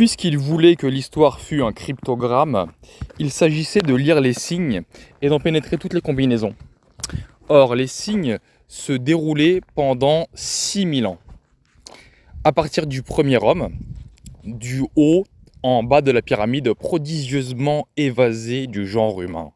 Puisqu'il voulait que l'histoire fût un cryptogramme, il s'agissait de lire les signes et d'en pénétrer toutes les combinaisons. Or, les signes se déroulaient pendant 6000 ans. À partir du premier homme, du haut en bas de la pyramide, prodigieusement évasé du genre humain.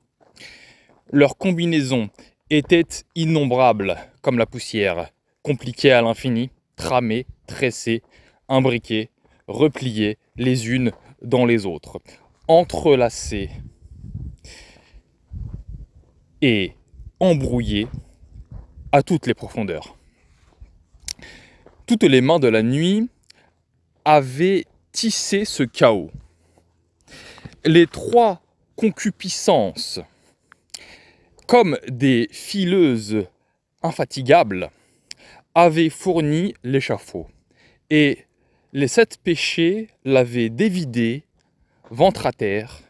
Leurs combinaisons étaient innombrables comme la poussière, compliquées à l'infini, tramées, tressées, imbriquées, repliées les unes dans les autres, entrelacées et embrouillées à toutes les profondeurs. Toutes les mains de la nuit avaient tissé ce chaos. Les trois concupiscences, comme des fileuses infatigables, avaient fourni l'échafaud. Et les sept péchés l'avaient dévidé, ventre à terre,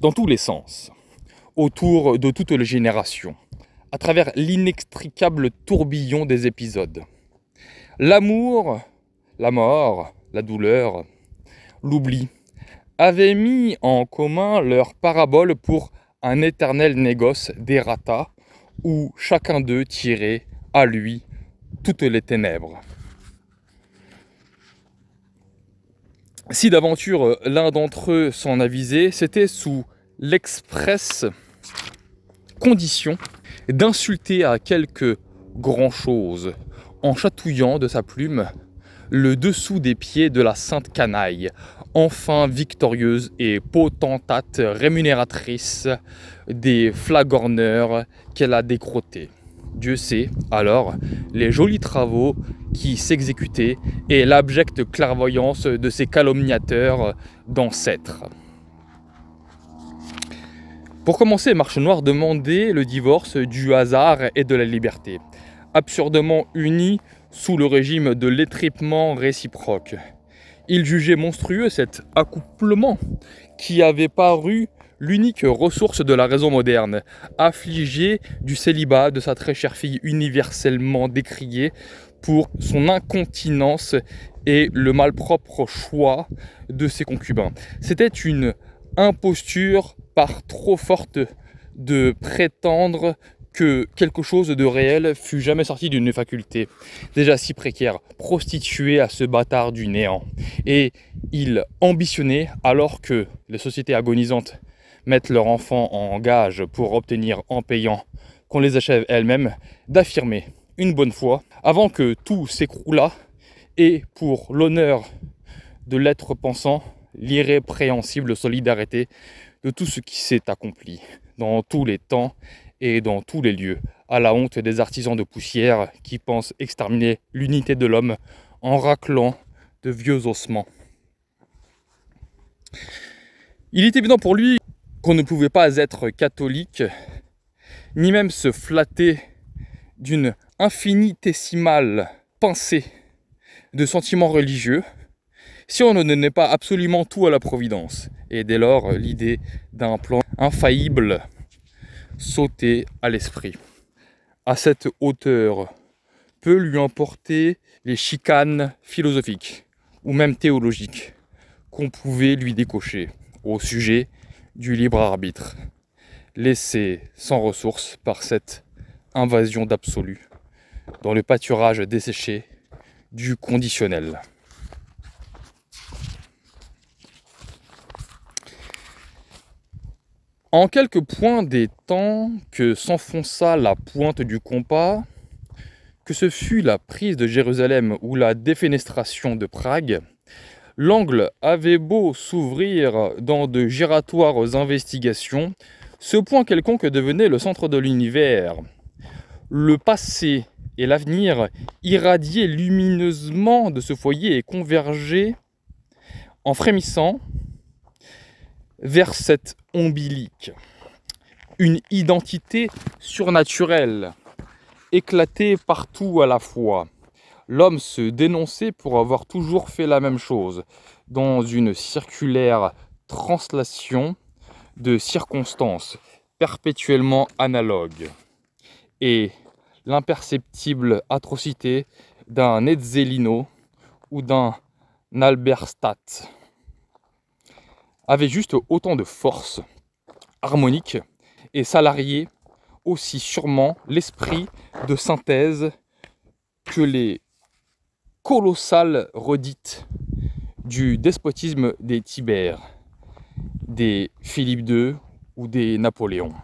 dans tous les sens, autour de toutes les générations, à travers l'inextricable tourbillon des épisodes. L'amour, la mort, la douleur, l'oubli, avaient mis en commun leur parabole pour un éternel négoce d'errata où chacun d'eux tirait à lui toutes les ténèbres. Si d'aventure l'un d'entre eux s'en avisait, c'était sous l'expresse condition d'insulter à quelque grand-chose en chatouillant de sa plume le dessous des pieds de la sainte canaille, enfin victorieuse et potentate rémunératrice des flagorneurs qu'elle a décrotés. Dieu sait alors les jolis travaux qui s'exécutaient et l'abjecte clairvoyance de ces calomniateurs d'ancêtres. Pour commencer, Marche Noire demandait le divorce du hasard et de la liberté, absurdement unis sous le régime de l'étripement réciproque. Il jugeait monstrueux cet accouplement qui avait paru l'unique ressource de la raison moderne, affligé du célibat de sa très chère fille universellement décriée pour son incontinence et le malpropre choix de ses concubins. C'était une imposture par trop forte de prétendre que quelque chose de réel fût jamais sorti d'une faculté déjà si précaire, prostituée à ce bâtard du néant. Et il ambitionnait, alors que les sociétés agonisantes mettent leurs enfants en gage pour obtenir en payant qu'on les achève elles-mêmes, d'affirmer une bonne fois, avant que tout s'écroulât, et pour l'honneur de l'être pensant, l'irrépréhensible solidarité de tout ce qui s'est accompli dans tous les temps et dans tous les lieux, à la honte des artisans de poussière qui pensent exterminer l'unité de l'homme en raclant de vieux ossements. Il est évident pour lui qu'on ne pouvait pas être catholique, ni même se flatter d'une infinitésimale pensée de sentiments religieux, si on ne donnait pas absolument tout à la Providence. Et dès lors, l'idée d'un plan infaillible sauter à l'esprit. À cette hauteur, peut lui emporter les chicanes philosophiques ou même théologiques qu'on pouvait lui décocher au sujet du libre arbitre, laissé sans ressources par cette invasion d'absolu dans le pâturage desséché du conditionnel. En quelques points des temps que s'enfonça la pointe du compas, que ce fut la prise de Jérusalem ou la défenestration de Prague, l'angle avait beau s'ouvrir dans de giratoires investigations, ce point quelconque devenait le centre de l'univers. Le passé et l'avenir irradiaient lumineusement de ce foyer et convergeaient en frémissant vers cette ombilique. Une identité surnaturelle, éclatée partout à la fois. L'homme se dénonçait pour avoir toujours fait la même chose, dans une circulaire translation de circonstances perpétuellement analogues. Et l'imperceptible atrocité d'un Ezzelino ou d'un Alberstadt avait juste autant de force harmonique et salarié aussi sûrement l'esprit de synthèse que les colossales redites du despotisme des Tibères, des Philippe II ou des Napoléons.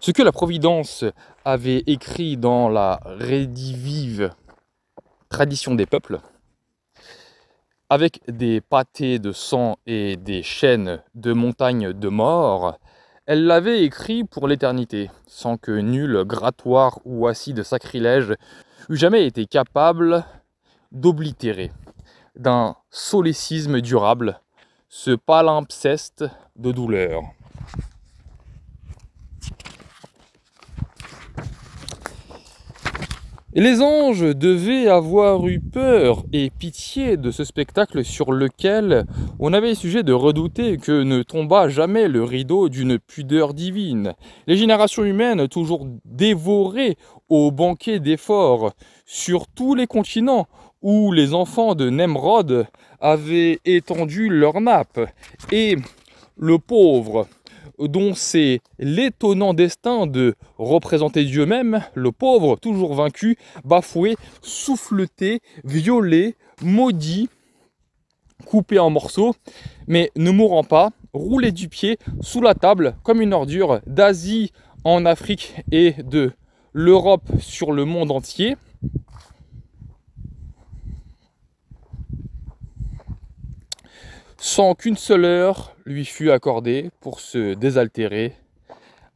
Ce que la Providence avait écrit dans la rédivive tradition des peuples, avec des pâtés de sang et des chaînes de montagnes de mort, elle l'avait écrit pour l'éternité, sans que nul grattoir ou acide sacrilège eût jamais été capable d'oblitérer d'un solécisme durable ce palimpseste de douleur. Les anges devaient avoir eu peur et pitié de ce spectacle sur lequel on avait sujet de redouter que ne tombât jamais le rideau d'une pudeur divine. Les générations humaines, toujours dévorées au banquet d'efforts sur tous les continents où les enfants de Nemrod avaient étendu leur nappe, et le pauvre, dont c'est l'étonnant destin de représenter Dieu même, le pauvre, toujours vaincu, bafoué, souffleté, violé, maudit, coupé en morceaux, mais ne mourant pas, roulé du pied sous la table comme une ordure d'Asie en Afrique et de l'Europe sur le monde entier. Sans qu'une seule heure lui fût accordée pour se désaltérer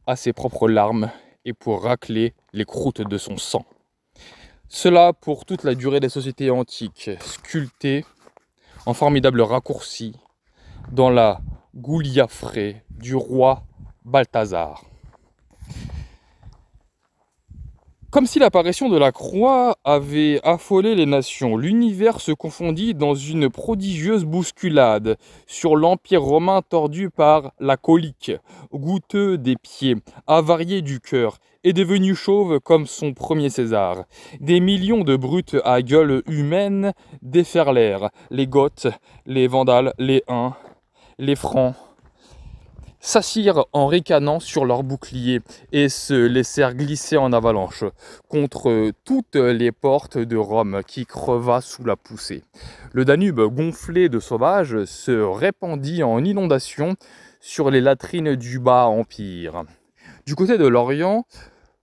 à ses propres larmes et pour racler les croûtes de son sang. Cela pour toute la durée des sociétés antiques, sculptées en formidables raccourcis dans la gouliafrée du roi Balthazar. Comme si l'apparition de la croix avait affolé les nations, l'univers se confondit dans une prodigieuse bousculade sur l'empire romain tordu par la colique, goûteux des pieds, avarié du cœur, et devenu chauve comme son premier César. Des millions de brutes à gueule humaine déferlèrent, les Goths, les Vandales, les Huns, les Francs, s'assirent en ricanant sur leurs boucliers et se laissèrent glisser en avalanche contre toutes les portes de Rome qui creva sous la poussée. Le Danube, gonflé de sauvages, se répandit en inondation sur les latrines du bas empire. Du côté de l'Orient,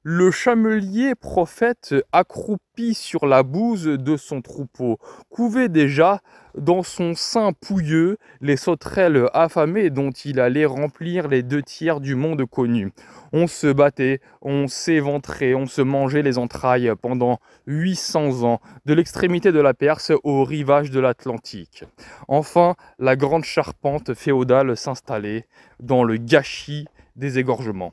le chamelier prophète accroupi sur la bouse de son troupeau, couvait déjà dans son sein pouilleux les sauterelles affamées dont il allait remplir les deux tiers du monde connu. On se battait, on s'éventrait, on se mangeait les entrailles pendant 800 ans, de l'extrémité de la Perse au rivage de l'Atlantique. Enfin, la grande charpente féodale s'installait dans le gâchis des égorgements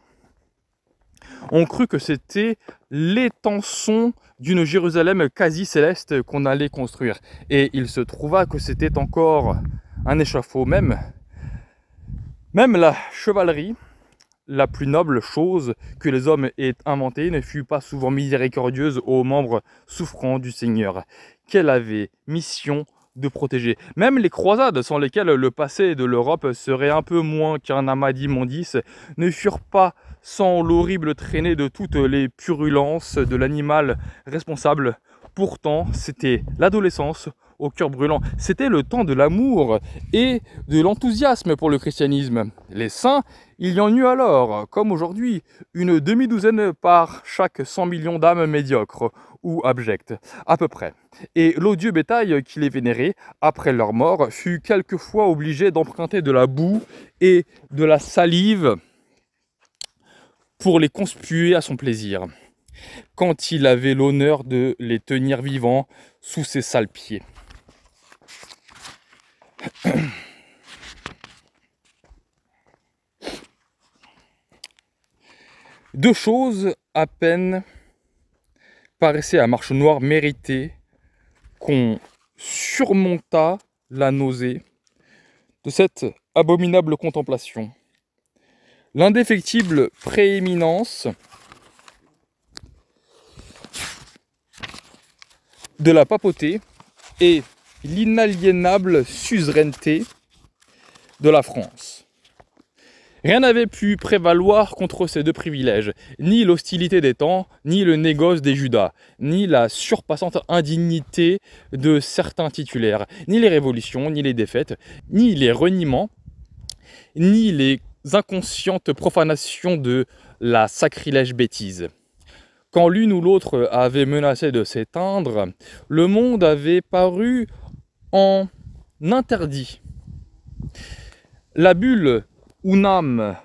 on crut que c'était l'étançon d'une Jérusalem quasi céleste qu'on allait construire. Et il se trouva que c'était encore un échafaud même. Même la chevalerie, la plus noble chose que les hommes aient inventée, ne fut pas souvent miséricordieuse aux membres souffrants du Seigneur, qu'elle avait mission de protéger. Même les croisades, sans lesquelles le passé de l'Europe serait un peu moins qu'un amas d'immondices, ne furent pas sans l'horrible traînée de toutes les purulences de l'animal responsable. Pourtant, c'était l'adolescence au cœur brûlant. C'était le temps de l'amour et de l'enthousiasme pour le christianisme. Les saints, il y en eut alors, comme aujourd'hui, une demi-douzaine par chaque 100 millions d'âmes médiocres ou abjectes, à peu près. Et l'odieux bétail qui les vénérait, après leur mort, fut quelquefois obligé d'emprunter de la boue et de la salive pour les conspuer à son plaisir, quand il avait l'honneur de les tenir vivants sous ses sales pieds. Deux choses à peine paraissaient à Marche Noire mériter qu'on surmontât la nausée de cette abominable contemplation l'indéfectible prééminence de la papauté et l'inaliénable suzeraineté de la France. Rien n'avait pu prévaloir contre ces deux privilèges, ni l'hostilité des temps, ni le négoce des Judas, ni la surpassante indignité de certains titulaires, ni les révolutions, ni les défaites, ni les reniements, ni les inconscientes profanations de la sacrilège bêtise. Quand l'une ou l'autre avait menacé de s'éteindre, le monde avait paru en interdit. La bulle Unam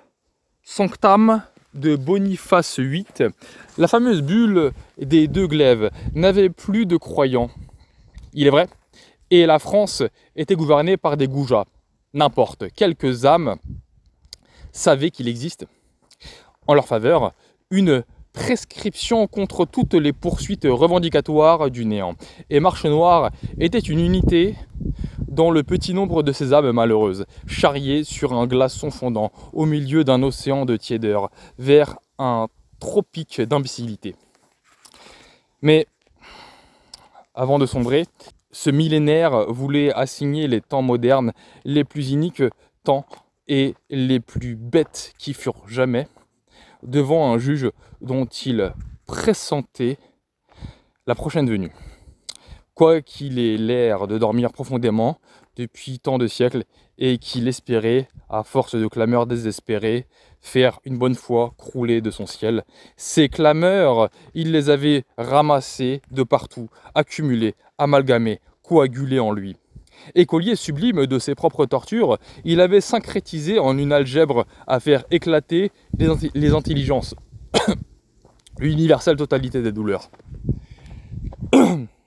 Sanctam de Boniface VIII, la fameuse bulle des deux glaives, n'avait plus de croyants. Il est vrai, et la France était gouvernée par des goujats. N'importe, quelques âmes savaient qu'il existe en leur faveur une prescription contre toutes les poursuites revendicatoires du néant. Et Marche Noire était une unité dans le petit nombre de ces âmes malheureuses, charriées sur un glaçon fondant, au milieu d'un océan de tiédeur, vers un tropique d'imbécilité. Mais, avant de sombrer, ce millénaire voulait assigner les temps modernes les plus iniques temps et les plus bêtes qui furent jamais devant un juge dont il pressentait la prochaine venue. Quoiqu'il ait l'air de dormir profondément depuis tant de siècles et qu'il espérait, à force de clameurs désespérées, faire une bonne fois crouler de son ciel. Ces clameurs, il les avait ramassées de partout, accumulées, amalgamées, coagulées en lui. Écolier sublime de ses propres tortures, il avait syncrétisé en une algèbre à faire éclater les, intelligences. L'universelle totalité des douleurs.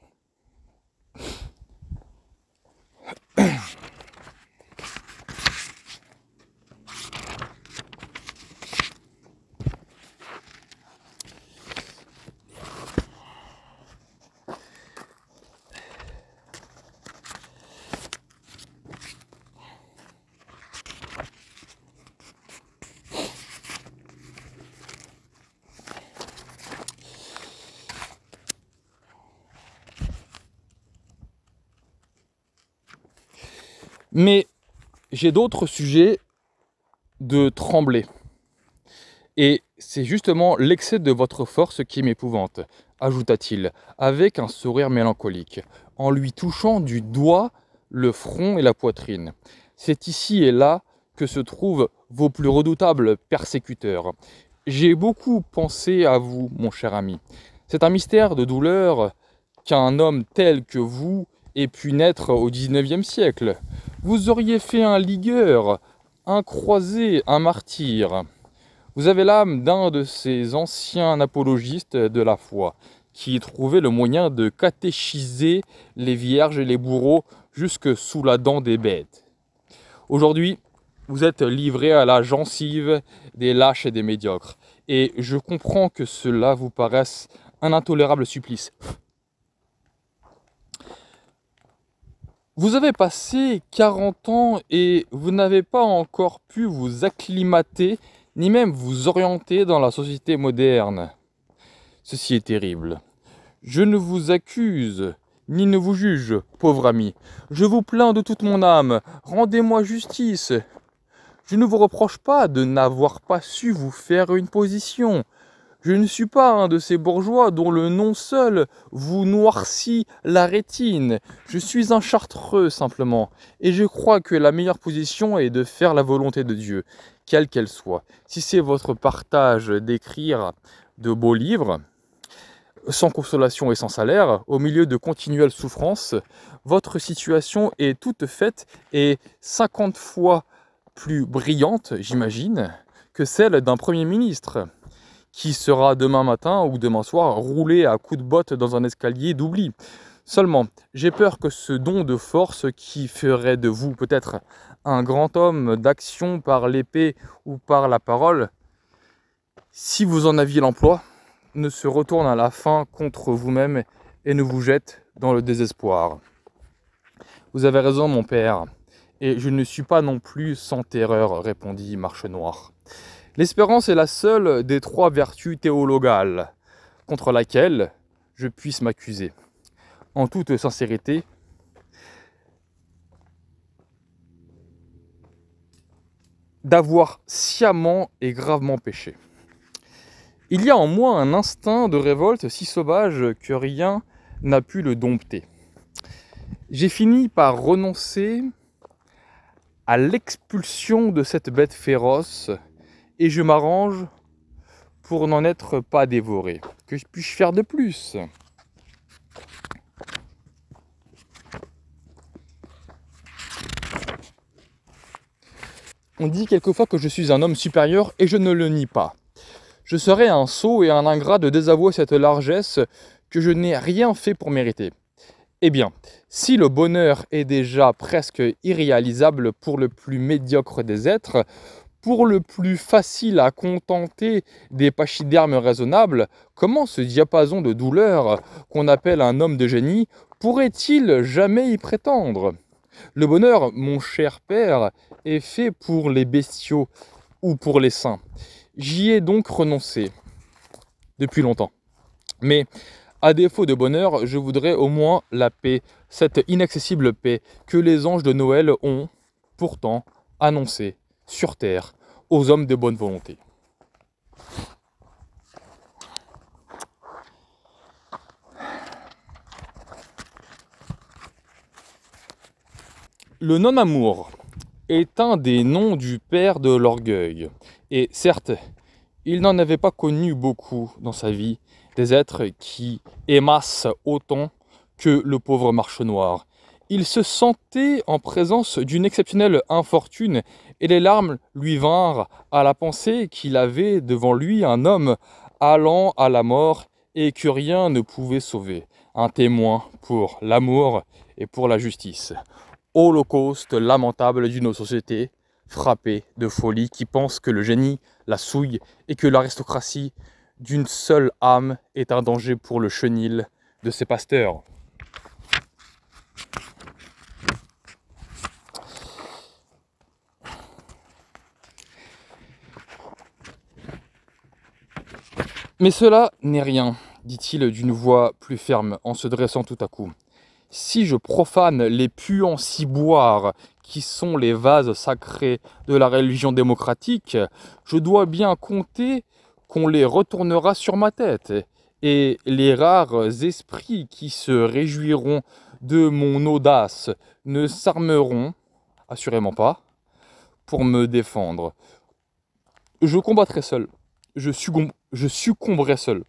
Mais j'ai d'autres sujets de trembler. Et c'est justement l'excès de votre force qui m'épouvante, ajouta-t-il, avec un sourire mélancolique, en lui touchant du doigt le front et la poitrine. C'est ici et là que se trouvent vos plus redoutables persécuteurs. J'ai beaucoup pensé à vous, mon cher ami. C'est un mystère de douleur qu'un homme tel que vous ait pu naître au XIXe siècle. Vous auriez fait un ligueur, un croisé, un martyr. Vous avez l'âme d'un de ces anciens apologistes de la foi, qui trouvaient le moyen de catéchiser les vierges et les bourreaux jusque sous la dent des bêtes. Aujourd'hui, vous êtes livré à la gencive des lâches et des médiocres, et je comprends que cela vous paraisse un intolérable supplice. Vous avez passé 40 ans et vous n'avez pas encore pu vous acclimater ni même vous orienter dans la société moderne. Ceci est terrible. Je ne vous accuse ni ne vous juge, pauvre ami. Je vous plains de toute mon âme. Rendez-moi justice. Je ne vous reproche pas de n'avoir pas su vous faire une position. Je ne suis pas un de ces bourgeois dont le nom seul vous noircit la rétine. Je suis un chartreux simplement, et je crois que la meilleure position est de faire la volonté de Dieu, quelle qu'elle soit. Si c'est votre partage d'écrire de beaux livres, sans consolation et sans salaire, au milieu de continuelles souffrances, votre situation est toute faite et 50 fois plus brillante, j'imagine, que celle d'un Premier ministre qui sera demain matin ou demain soir roulé à coups de botte dans un escalier d'oubli. Seulement, j'ai peur que ce don de force qui ferait de vous peut-être un grand homme d'action par l'épée ou par la parole, si vous en aviez l'emploi, ne se retourne à la fin contre vous-même et ne vous jette dans le désespoir. Vous avez raison, mon père, et je ne suis pas non plus sans terreur, répondit Marche Noire. L'espérance est la seule des trois vertus théologales contre laquelle je puisse m'accuser. en toute sincérité, d'avoir sciemment et gravement péché. Il y a en moi un instinct de révolte si sauvage que rien n'a pu le dompter. J'ai fini par renoncer à l'expulsion de cette bête féroce et je m'arrange pour n'en être pas dévoré. Que puis-je faire de plus On dit quelquefois que je suis un homme supérieur et je ne le nie pas. Je serais un sot et un ingrat de désavouer cette largesse que je n'ai rien fait pour mériter. Eh bien, si le bonheur est déjà presque irréalisable pour le plus médiocre des êtres, pour le plus facile à contenter des pachydermes raisonnables, comment ce diapason de douleur qu'on appelle un homme de génie pourrait-il jamais y prétendre? Le bonheur, mon cher père, est fait pour les bestiaux ou pour les saints. J'y ai donc renoncé depuis longtemps. Mais à défaut de bonheur, je voudrais au moins la paix, cette inaccessible paix que les anges de Noël ont pourtant annoncée sur terre aux hommes de bonne volonté. Le non-amour est un des noms du père de l'orgueil. Et certes, il n'en avait pas connu beaucoup dans sa vie, des êtres qui émassent autant que le pauvre marche noir. Il se sentait en présence d'une exceptionnelle infortune et les larmes lui vinrent à la pensée qu'il avait devant lui un homme allant à la mort et que rien ne pouvait sauver, un témoin pour l'amour et pour la justice holocauste lamentable d'une société frappée de folie qui pense que le génie la souille et que l'aristocratie d'une seule âme est un danger pour le chenil de ses pasteurs. Mais cela n'est rien, dit-il d'une voix plus ferme en se dressant tout à coup si je profane les puants ciboires qui sont les vases sacrés de la religion démocratique, je dois bien compter qu'on les retournera sur ma tête, et les rares esprits qui se réjouiront de mon audace ne s'armeront, assurément pas, pour me défendre. Je combattrai seul, je, je succomberai seul,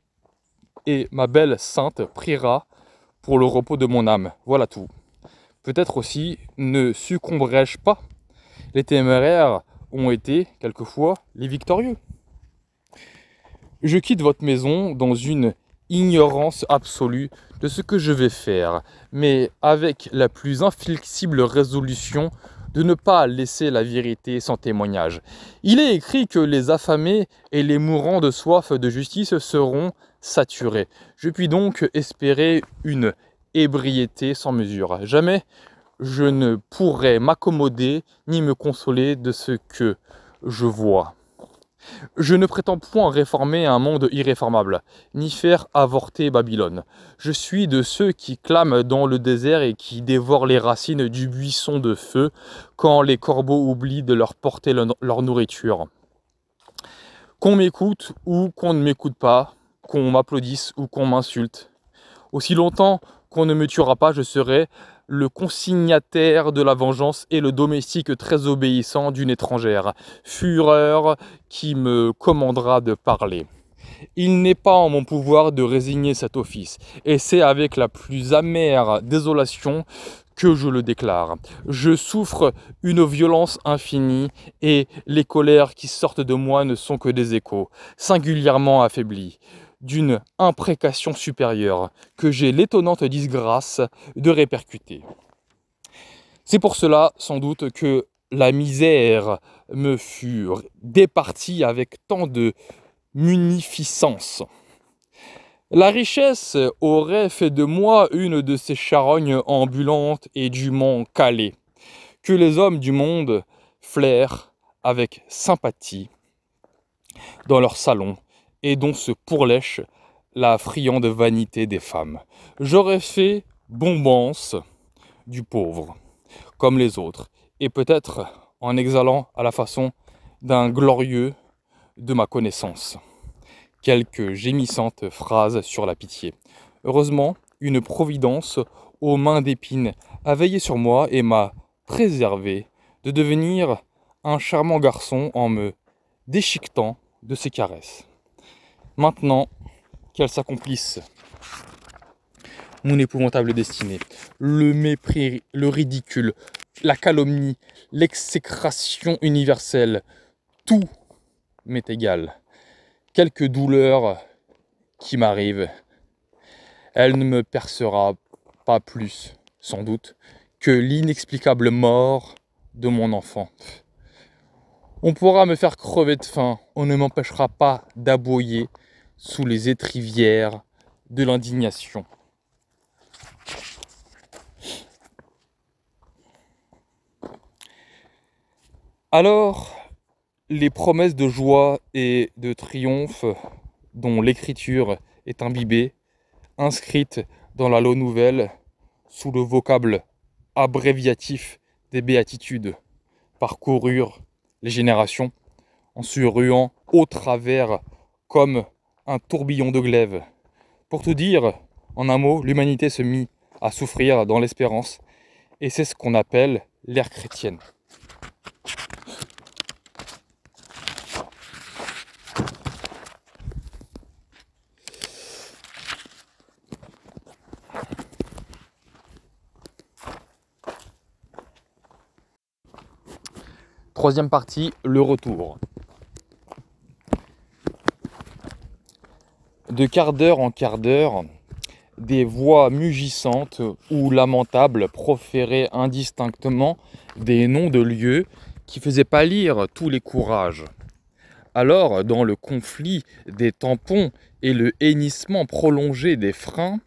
et ma belle sainte priera pour le repos de mon âme. Voilà tout. Peut-être aussi ne succomberai-je pas? Les téméraires ont été, quelquefois, les victorieux. Je quitte votre maison dans une ignorance absolue de ce que je vais faire, mais avec la plus inflexible résolution de ne pas laisser la vérité sans témoignage. Il est écrit que les affamés et les mourants de soif de justice seront saturés. Je puis donc espérer une ébriété sans mesure. Jamais je ne pourrai m'accommoder ni me consoler de ce que je vois. Je ne prétends point réformer un monde irréformable, ni faire avorter Babylone. Je suis de ceux qui clament dans le désert et qui dévorent les racines du buisson de feu quand les corbeaux oublient de leur porter leur nourriture. Qu'on m'écoute ou qu'on ne m'écoute pas, qu'on m'applaudisse ou qu'on m'insulte. Aussi longtemps qu'on ne me tuera pas, je serai le consignataire de la vengeance et le domestique très obéissant d'une étrangère, fureur qui me commandera de parler. Il n'est pas en mon pouvoir de résigner cet office, et c'est avec la plus amère désolation que je le déclare. Je souffre une violence infinie, et les colères qui sortent de moi ne sont que des échos, singulièrement affaiblis d'une imprécation supérieure que j'ai l'étonnante disgrâce de répercuter. C'est pour cela, sans doute, que la misère me fut départie avec tant de munificence. La richesse aurait fait de moi une de ces charognes ambulantes et dûment calées, que les hommes du monde flairent avec sympathie dans leurs salons et dont se pourlèche la friande vanité des femmes. J'aurais fait bombance du pauvre, comme les autres, et peut-être en exhalant à la façon d'un glorieux de ma connaissance. Quelques gémissantes phrases sur la pitié. Heureusement, une providence aux mains d'épines a veillé sur moi et m'a préservé de devenir un charmant garçon en me déchiquetant de ses caresses. Maintenant qu'elle s'accomplisse, mon épouvantable destinée, le mépris, le ridicule, la calomnie, l'exécration universelle, tout m'est égal. Quelque douleur qui m'arrive, elle ne me percera pas plus, sans doute, que l'inexplicable mort de mon enfant. On pourra me faire crever de faim, on ne m'empêchera pas d'aboyer sous les étrivières de l'indignation. Alors, les promesses de joie et de triomphe dont l'écriture est imbibée, inscrites dans la loi nouvelle sous le vocable abréviatif des béatitudes, parcoururent les générations en se ruant au travers comme un tourbillon de glaive. Pour tout dire, en un mot, l'humanité se mit à souffrir dans l'espérance, et c'est ce qu'on appelle l'ère chrétienne. Troisième partie, le retour. De quart d'heure en quart d'heure, des voix mugissantes ou lamentables proféraient indistinctement des noms de lieux qui faisaient pâlir tous les courages. Alors, dans le conflit des tampons et le hennissement prolongé des freins,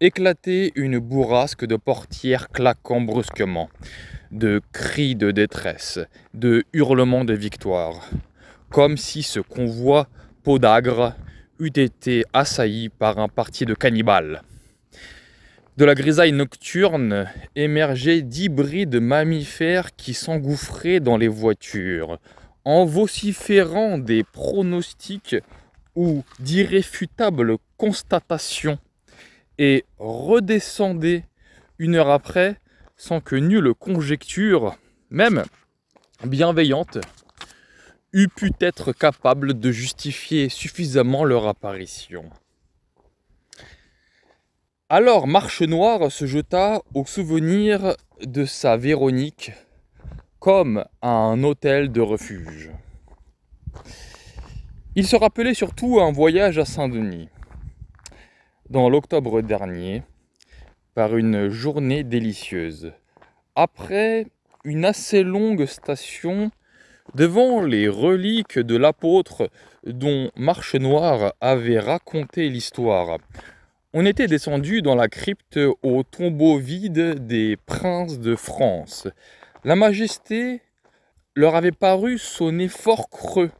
éclatait une bourrasque de portières claquant brusquement de cris de détresse, de hurlements de victoire, comme si ce convoi podagre eût été assailli par un parti de cannibales. De la grisaille nocturne émergeaient d'hybrides mammifères qui s'engouffraient dans les voitures, en vociférant des pronostics ou d'irréfutables constatations, et redescendaient une heure après sans que nulle conjecture, même bienveillante, eût pu être capable de justifier suffisamment leur apparition. Alors Marche Noire se jeta au souvenir de sa Véronique comme à un hôtel de refuge. Il se rappelait surtout un voyage à Saint-Denis. Dans l'octobre dernier, par une journée délicieuse. Après une assez longue station devant les reliques de l'apôtre dont Marche Noire avait raconté l'histoire, on était descendu dans la crypte au tombeau vide des princes de France. La majesté leur avait paru sonner fort creux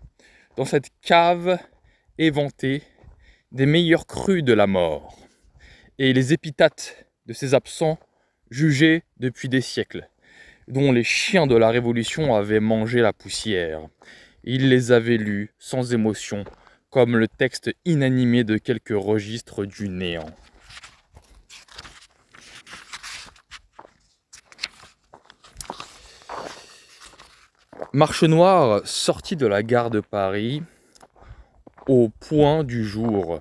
dans cette cave éventée des meilleurs crus de la mort. Et les épitaphes de ces absents jugés depuis des siècles, dont les chiens de la Révolution avaient mangé la poussière. Il les avait lus sans émotion, comme le texte inanimé de quelques registres du néant. Marche Noire sortit de la gare de Paris au point du jour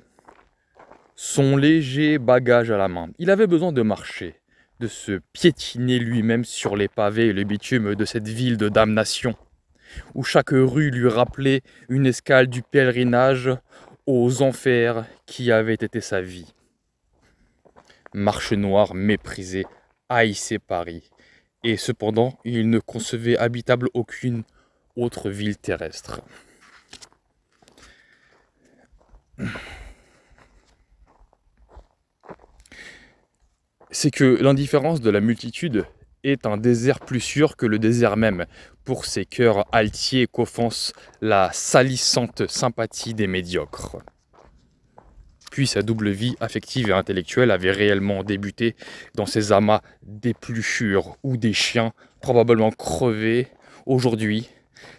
son léger bagage à la main. Il avait besoin de marcher, de se piétiner lui-même sur les pavés et le bitume de cette ville de damnation, où chaque rue lui rappelait une escale du pèlerinage aux enfers qui avaient été sa vie. Marche noire méprisé, haïssait Paris, et cependant il ne concevait habitable aucune autre ville terrestre c'est que l'indifférence de la multitude est un désert plus sûr que le désert même, pour ces cœurs altiers qu'offense la salissante sympathie des médiocres. puis sa double vie affective et intellectuelle avait réellement débuté dans ces amas d'épluchures où des chiens, probablement crevés, aujourd'hui,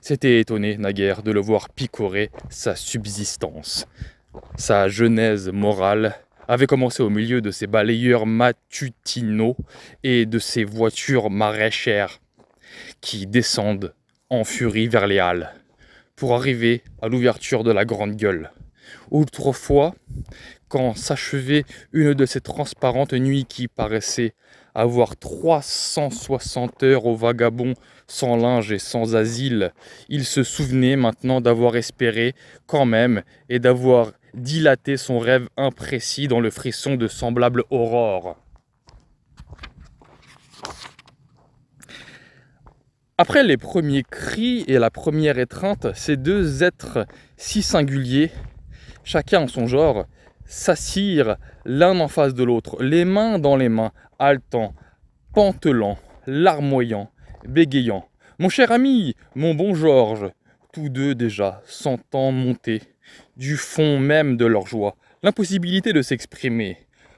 s'étaient étonnés naguère de le voir picorer sa subsistance. Sa genèse morale avait commencé au milieu de ces balayeurs matutinaux et de ces voitures maraîchères qui descendent en furie vers les halles pour arriver à l'ouverture de la grande gueule. Autrefois, quand s'achevait une de ces transparentes nuits qui paraissaient avoir 360 heures aux vagabonds sans linge et sans asile, il se souvenait maintenant d'avoir espéré quand même et d'avoir dilaté son rêve imprécis dans le frisson de semblable aurore. Après les premiers cris et la première étreinte, ces deux êtres si singuliers, chacun en son genre, s'assirent l'un en face de l'autre, les mains dans les mains, haletant, pantelant, larmoyant, bégayant. Mon cher ami, mon bon Georges, tous deux déjà sentant monter, du fond même de leur joie, l'impossibilité de s'exprimer,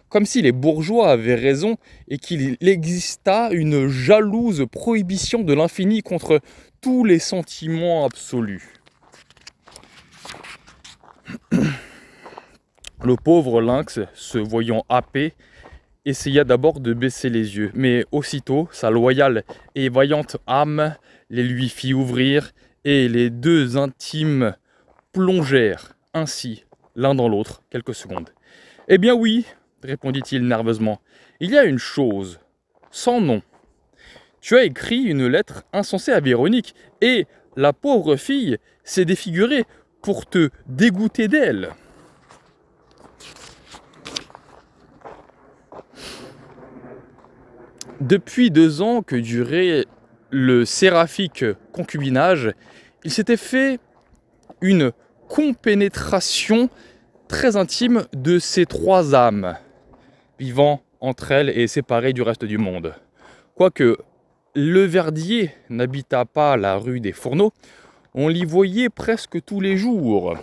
comme si les bourgeois avaient raison et qu'il exista une jalouse prohibition de l'infini contre tous les sentiments absolus. Le pauvre lynx, se voyant happé, essaya d'abord de baisser les yeux, mais aussitôt sa loyale et vaillante âme les lui fit ouvrir, et les deux intimes plongèrent ainsi l'un dans l'autre quelques secondes. Eh bien oui, répondit-il nerveusement, il y a une chose, sans nom. Tu as écrit une lettre insensée à Véronique, et la pauvre fille s'est défigurée pour te dégoûter d'elle. Depuis deux ans que durait le séraphique concubinage, il s'était fait une compénétration très intime de ces trois âmes vivant entre elles et séparées du reste du monde. Quoique le Verdier n'habitât pas la rue des Fourneaux, on l'y voyait presque tous les jours.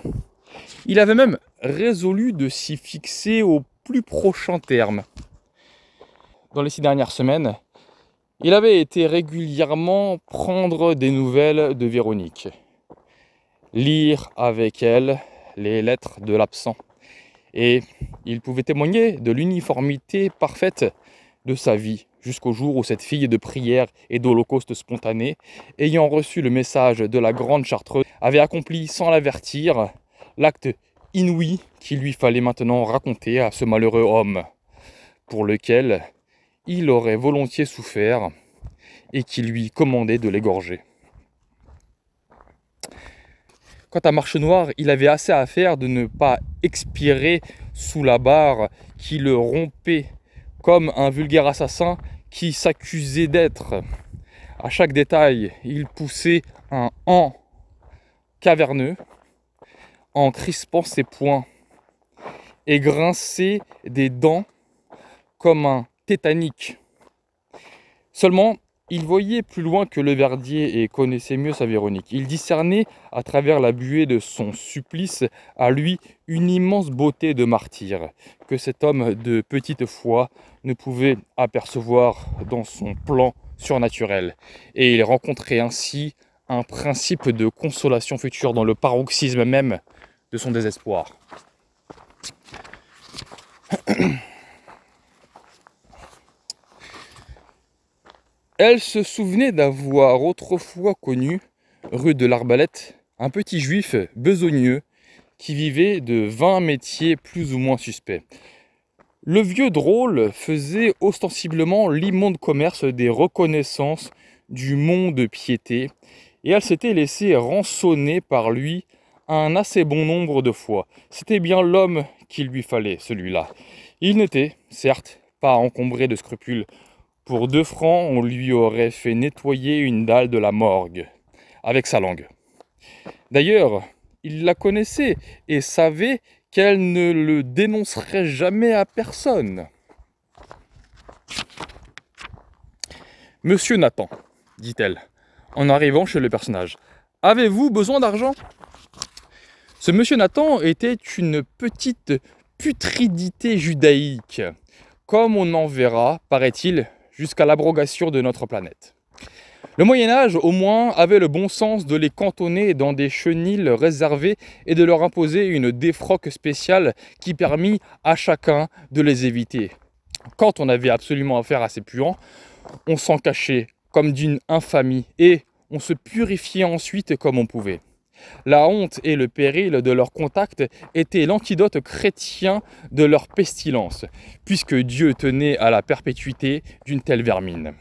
Il avait même résolu de s'y fixer au plus prochain terme. Dans les six dernières semaines, il avait été régulièrement prendre des nouvelles de Véronique, lire avec elle les lettres de l'absent, et il pouvait témoigner de l'uniformité parfaite de sa vie jusqu'au jour où cette fille de prière et d'holocauste spontané, ayant reçu le message de la grande chartreuse, avait accompli sans l'avertir l'acte inouï qu'il lui fallait maintenant raconter à ce malheureux homme, pour lequel il aurait volontiers souffert et qui lui commandait de l'égorger. Quant à Marche Noire, il avait assez à faire de ne pas expirer sous la barre qui le rompait comme un vulgaire assassin qui s'accusait d'être. À chaque détail, il poussait un en caverneux en crispant ses poings et grinçait des dents comme un tétanique. Seulement, il voyait plus loin que le Verdier et connaissait mieux sa Véronique. Il discernait à travers la buée de son supplice à lui une immense beauté de martyr que cet homme de petite foi ne pouvait apercevoir dans son plan surnaturel. Et il rencontrait ainsi un principe de consolation future dans le paroxysme même de son désespoir. Elle se souvenait d'avoir autrefois connu, rue de l'Arbalète, un petit juif besogneux qui vivait de vingt métiers plus ou moins suspects. Le vieux drôle faisait ostensiblement l'immonde commerce des reconnaissances du monde piété, et elle s'était laissée rançonner par lui un assez bon nombre de fois. C'était bien l'homme qu'il lui fallait, celui-là. Il n'était, certes, pas encombré de scrupules, pour deux francs, on lui aurait fait nettoyer une dalle de la morgue avec sa langue. D'ailleurs, il la connaissait et savait qu'elle ne le dénoncerait jamais à personne. Monsieur Nathan, dit-elle, en arrivant chez le personnage, avez-vous besoin d'argent? Ce monsieur Nathan était une petite putridité judaïque, comme on en verra, paraît-il, jusqu'à l'abrogation de notre planète. Le Moyen Âge, au moins, avait le bon sens de les cantonner dans des chenilles réservées et de leur imposer une défroque spéciale qui permit à chacun de les éviter. Quand on avait absolument affaire à ces puants, on s'en cachait comme d'une infamie et on se purifiait ensuite comme on pouvait. La honte et le péril de leur contact étaient l'antidote chrétien de leur pestilence, puisque Dieu tenait à la perpétuité d'une telle vermine.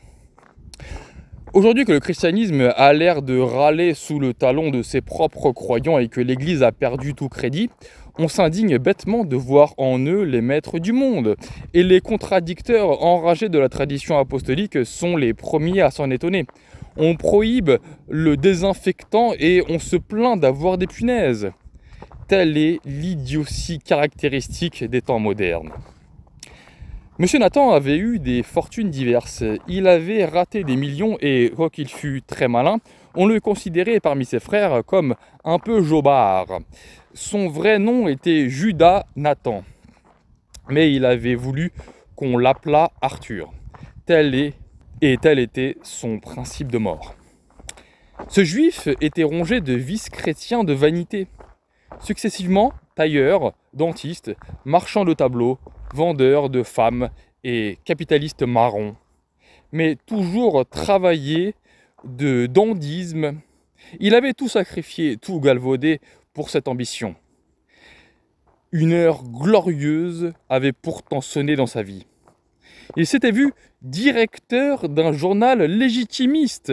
Aujourd'hui que le christianisme a l'air de râler sous le talon de ses propres croyants et que l'Église a perdu tout crédit, on s'indigne bêtement de voir en eux les maîtres du monde. Et les contradicteurs enragés de la tradition apostolique sont les premiers à s'en étonner. On prohibe le désinfectant et on se plaint d'avoir des punaises. Telle est l'idiotie caractéristique des temps modernes. Monsieur Nathan avait eu des fortunes diverses. Il avait raté des millions et, quoiqu'il fût très malin, on le considérait parmi ses frères comme un peu jobard. Son vrai nom était Judas Nathan, mais il avait voulu qu'on l'appelât Arthur. Tel est et tel était son principe de mort. Ce juif était rongé de vices chrétiens de vanité. Successivement, tailleur, dentiste, marchand de tableaux, vendeur de femmes et capitaliste marron, mais toujours travaillé de dandisme. Il avait tout sacrifié, tout galvaudé pour cette ambition. Une heure glorieuse avait pourtant sonné dans sa vie. Il s'était vu directeur d'un journal légitimiste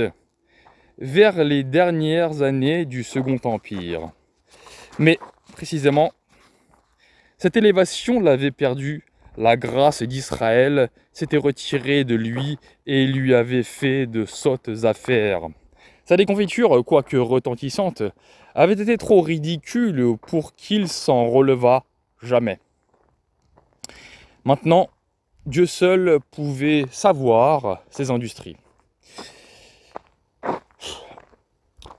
vers les dernières années du Second Empire. Mais précisément, cette élévation l'avait perdu. La grâce d'Israël s'était retirée de lui et lui avait fait de sottes affaires. Sa déconfiture, quoique retentissante, avait été trop ridicule pour qu'il s'en relevât jamais. Maintenant, Dieu seul pouvait savoir ses industries.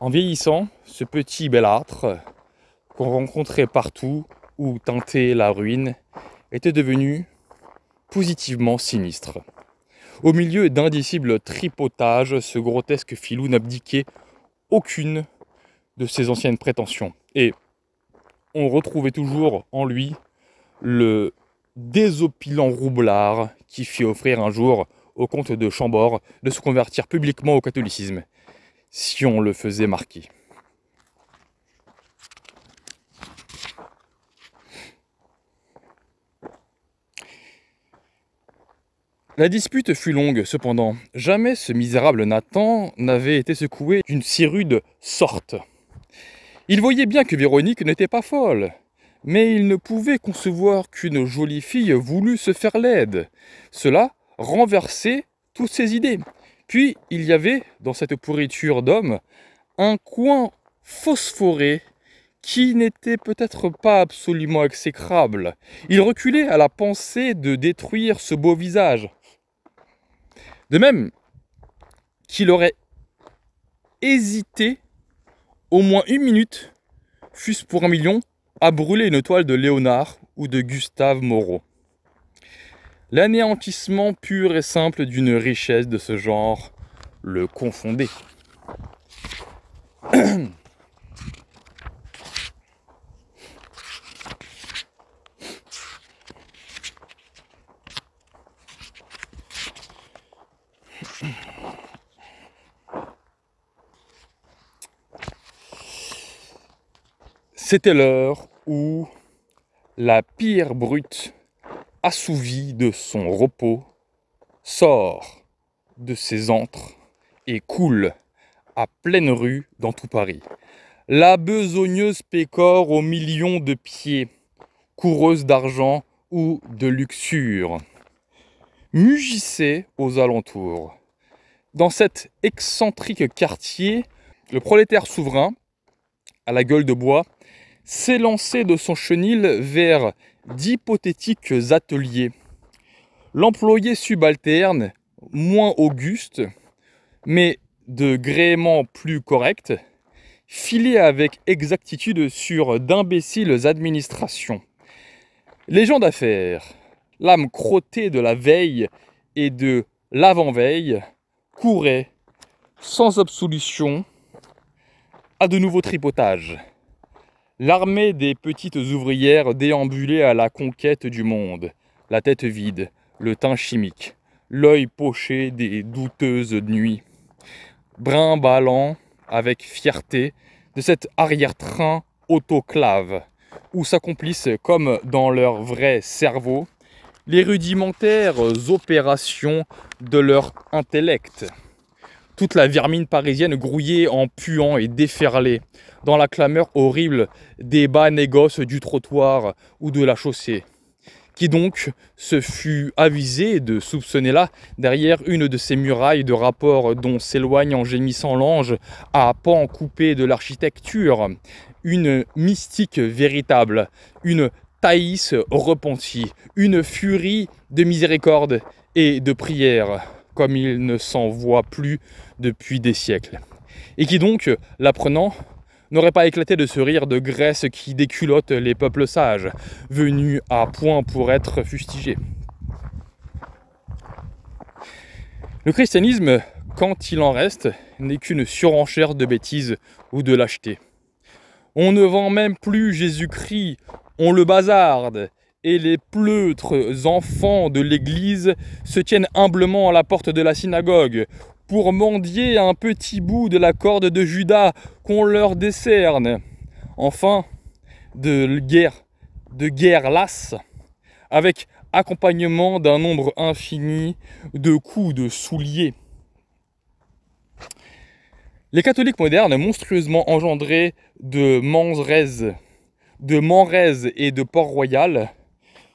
En vieillissant, ce petit belâtre qu'on rencontrait partout où teintait la ruine, était devenu positivement sinistre. Au milieu d'indicibles tripotages, ce grotesque filou n'abdiquait aucune de ses anciennes prétentions. Et on retrouvait toujours en lui le désopilant roublard qui fit offrir un jour au comte de Chambord de se convertir publiquement au catholicisme, si on le faisait marquer. La dispute fut longue, cependant. Jamais ce misérable Nathan n'avait été secoué d'une si rude sorte. Il voyait bien que Véronique n'était pas folle, mais il ne pouvait concevoir qu'une jolie fille voulût se faire laide. Cela renversait toutes ses idées. Puis il y avait, dans cette pourriture d'homme, un coin phosphoré qui n'était peut-être pas absolument exécrable. Il reculait à la pensée de détruire ce beau visage. De même qu'il aurait hésité au moins une minute, fût-ce pour un million, à brûler une toile de Léonard ou de Gustave Moreau. L'anéantissement pur et simple d'une richesse de ce genre le confondait. C'était l'heure où la pire brute, assouvie de son repos, sort de ses antres et coule à pleine rue dans tout Paris. La besogneuse pécore aux millions de pieds, coureuse d'argent ou de luxure, mugissait aux alentours. Dans cet excentrique quartier, le prolétaire souverain, à la gueule de bois, s'élançait de son chenil vers d'hypothétiques ateliers. L'employé subalterne, moins auguste, mais de gréement plus correct, filait avec exactitude sur d'imbéciles administrations. Les gens d'affaires, l'âme crottée de la veille et de l'avant-veille, couraient sans absolution à de nouveaux tripotages. L'armée des petites ouvrières déambulait à la conquête du monde, la tête vide, le teint chimique, l'œil poché des douteuses nuits, brimballant avec fierté de cet arrière-train autoclave où s'accomplissent comme dans leur vrai cerveau les rudimentaires opérations de leur intellect. Toute la vermine parisienne grouillait en puant et déferlée dans la clameur horrible des bas négoces du trottoir ou de la chaussée. Qui donc se fut avisé de soupçonner là, derrière une de ces murailles de rapports dont s'éloigne en gémissant l'ange à pans coupés de l'architecture, une mystique véritable, une Thaïs repentie, une furie de miséricorde et de prière, comme il ne s'en voit plus depuis des siècles. Et qui donc, l'apprenant, n'aurait pas éclaté de ce rire de Grèce qui déculotte les peuples sages, venus à point pour être fustigés. Le christianisme, quand il en reste, n'est qu'une surenchère de bêtises ou de lâcheté. On ne vend même plus Jésus-Christ, on le bazarde, et les pleutres enfants de l'Église se tiennent humblement à la porte de la synagogue pour mendier un petit bout de la corde de Judas qu'on leur décerne. Enfin, de guerre, de guerre lasse, avec accompagnement d'un nombre infini de coups de souliers. Les catholiques modernes, monstrueusement engendrés de Manrez, de Manrez et de Port-Royal,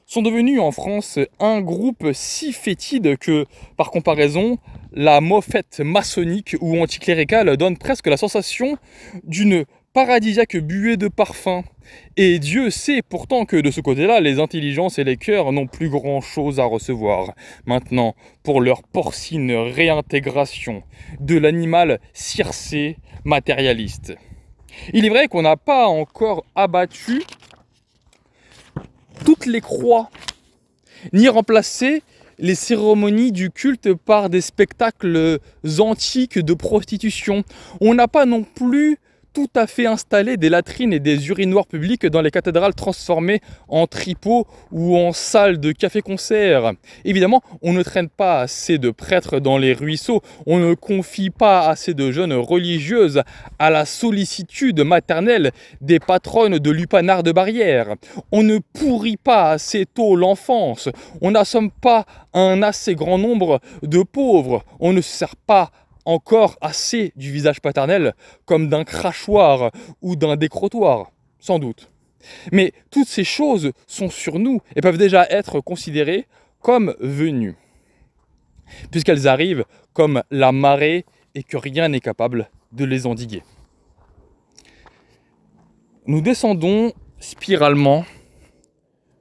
sont devenus en France un groupe si fétide que, par comparaison, la moffette maçonnique ou anticléricale donne presque la sensation d'une paradisiaque buée de parfum. Et Dieu sait pourtant que de ce côté-là, les intelligences et les cœurs n'ont plus grand-chose à recevoir. Maintenant, pour leur porcine réintégration de l'animal circé matérialiste. Il est vrai qu'on n'a pas encore abattu toutes les croix, ni remplacé les cérémonies du culte par des spectacles antiques de prostitution. On n'a pas non plus tout à fait installé des latrines et des urinoirs publics dans les cathédrales transformées en tripots ou en salles de café-concert. Évidemment, on ne traîne pas assez de prêtres dans les ruisseaux, on ne confie pas assez de jeunes religieuses à la sollicitude maternelle des patronnes de lupanar de barrière. On ne pourrit pas assez tôt l'enfance, on n'assomme pas un assez grand nombre de pauvres, on ne sert pas encore assez du visage paternel comme d'un crachoir ou d'un décrotoir, sans doute. Mais toutes ces choses sont sur nous et peuvent déjà être considérées comme venues, puisqu'elles arrivent comme la marée et que rien n'est capable de les endiguer. Nous descendons spiralement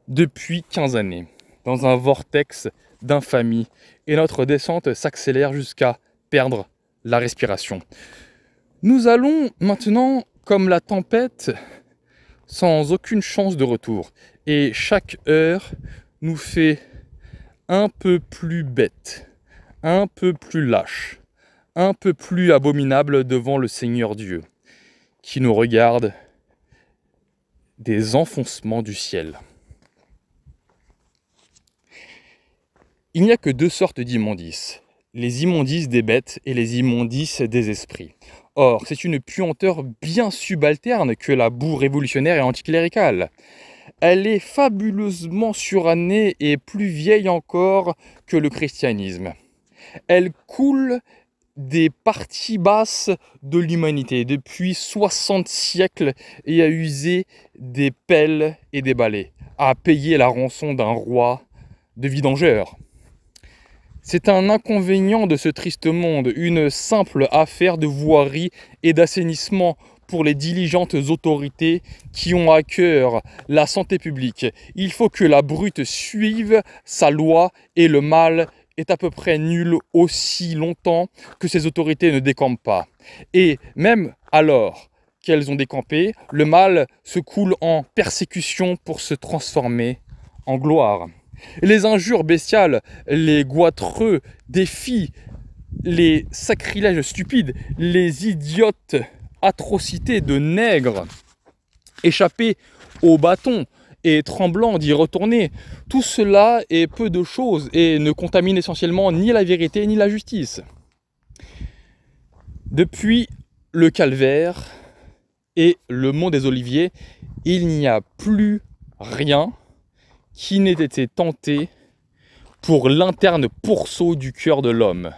depuis 15 années dans un vortex d'infamie et notre descente s'accélère jusqu'à perdre la respiration. Nous allons maintenant, comme la tempête, sans aucune chance de retour. Et chaque heure nous fait un peu plus bête, un peu plus lâche, un peu plus abominable devant le Seigneur Dieu, qui nous regarde des enfoncements du ciel. Il n'y a que deux sortes d'immondices les immondices des bêtes et les immondices des esprits. Or, c'est une puanteur bien subalterne que la boue révolutionnaire et anticléricale. Elle est fabuleusement surannée et plus vieille encore que le christianisme. Elle coule des parties basses de l'humanité depuis 60 siècles et a usé des pelles et des balais, a payé la rançon d'un roi de vidangeur. C'est un inconvénient de ce triste monde, une simple affaire de voirie et d'assainissement pour les diligentes autorités qui ont à cœur la santé publique. Il faut que la brute suive sa loi et le mal est à peu près nul aussi longtemps que ces autorités ne décampent pas. Et même alors qu'elles ont décampé, le mal se coule en persécution pour se transformer en gloire. Les injures bestiales, les goitreux défis, les sacrilèges stupides, les idiotes atrocités de nègres, échappés au bâton et tremblants d'y retourner, tout cela est peu de choses et ne contamine essentiellement ni la vérité ni la justice. Depuis le calvaire et le mont des Oliviers, il n'y a plus rien qui n'ait été tenté pour l'interne pourceau du cœur de l'homme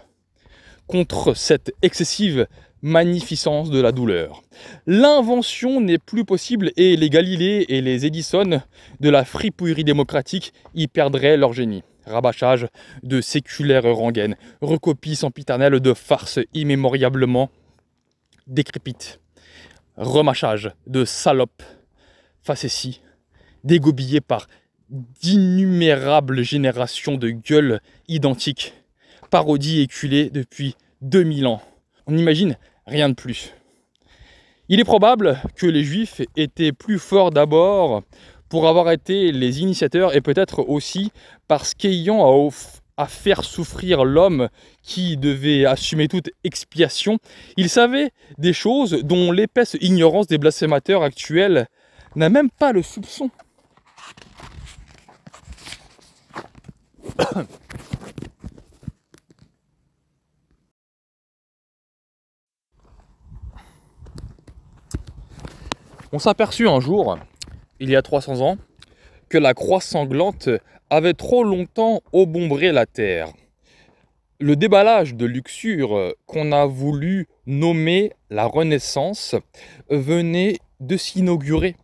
contre cette excessive magnificence de la douleur. L'invention n'est plus possible et les Galilées et les Edison de la fripouillerie démocratique y perdraient leur génie. Rabâchage de séculaires rengaines, recopie sempiternelle de farces immémoriablement décrépites, remâchage de salopes facéties, dégobillées par d'innumérables générations de gueules identiques, parodies éculées depuis 2000 ans. On imagine rien de plus. Il est probable que les Juifs étaient plus forts d'abord pour avoir été les initiateurs et peut-être aussi parce qu'ayant à, faire souffrir l'homme qui devait assumer toute expiation, ils savaient des choses dont l'épaisse ignorance des blasphémateurs actuels n'a même pas le soupçon. On s'aperçut un jour, il y a 300 ans, que la croix sanglante avait trop longtemps obombré la terre. Le déballage de luxure qu'on a voulu nommer la Renaissance venait de s'inaugurer.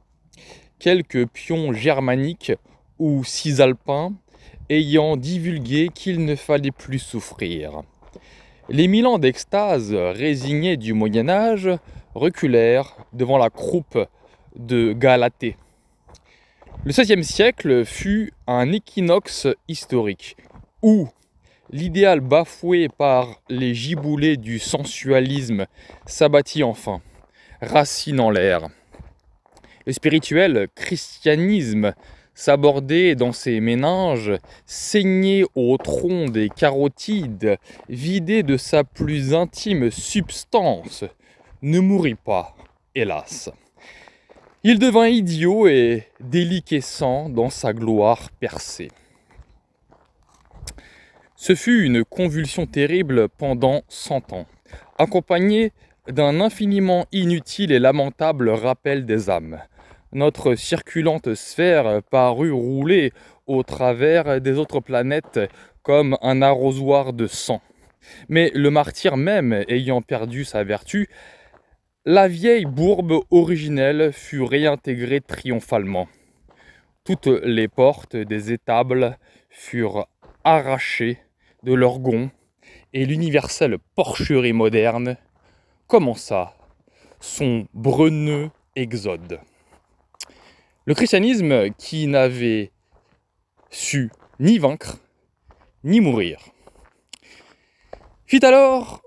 Quelques pions germaniques ou cisalpins ayant divulgué qu'il ne fallait plus souffrir. Les mille ans d'extase résignés du Moyen Âge reculèrent devant la croupe de Galatée. Le XVIe siècle fut un équinoxe historique où l'idéal bafoué par les giboulées du sensualisme s'abattit enfin, racine en l'air. Le spirituel christianisme s'aborder dans ses méninges, saigner au tronc des carotides, vidé de sa plus intime substance, ne mourit pas, hélas. Il devint idiot et déliquescent dans sa gloire percée. Ce fut une convulsion terrible pendant cent ans, accompagnée d'un infiniment inutile et lamentable rappel des âmes, notre circulante sphère parut rouler au travers des autres planètes comme un arrosoir de sang. Mais le martyr même ayant perdu sa vertu, la vieille bourbe originelle fut réintégrée triomphalement. Toutes les portes des étables furent arrachées de leurs gonds et l'universelle porcherie moderne commença son breneux exode. Le christianisme qui n'avait su ni vaincre, ni mourir, fit alors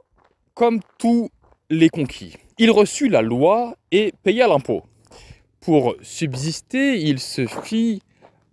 comme tous les conquis. Il reçut la loi et paya l'impôt. Pour subsister, il se fit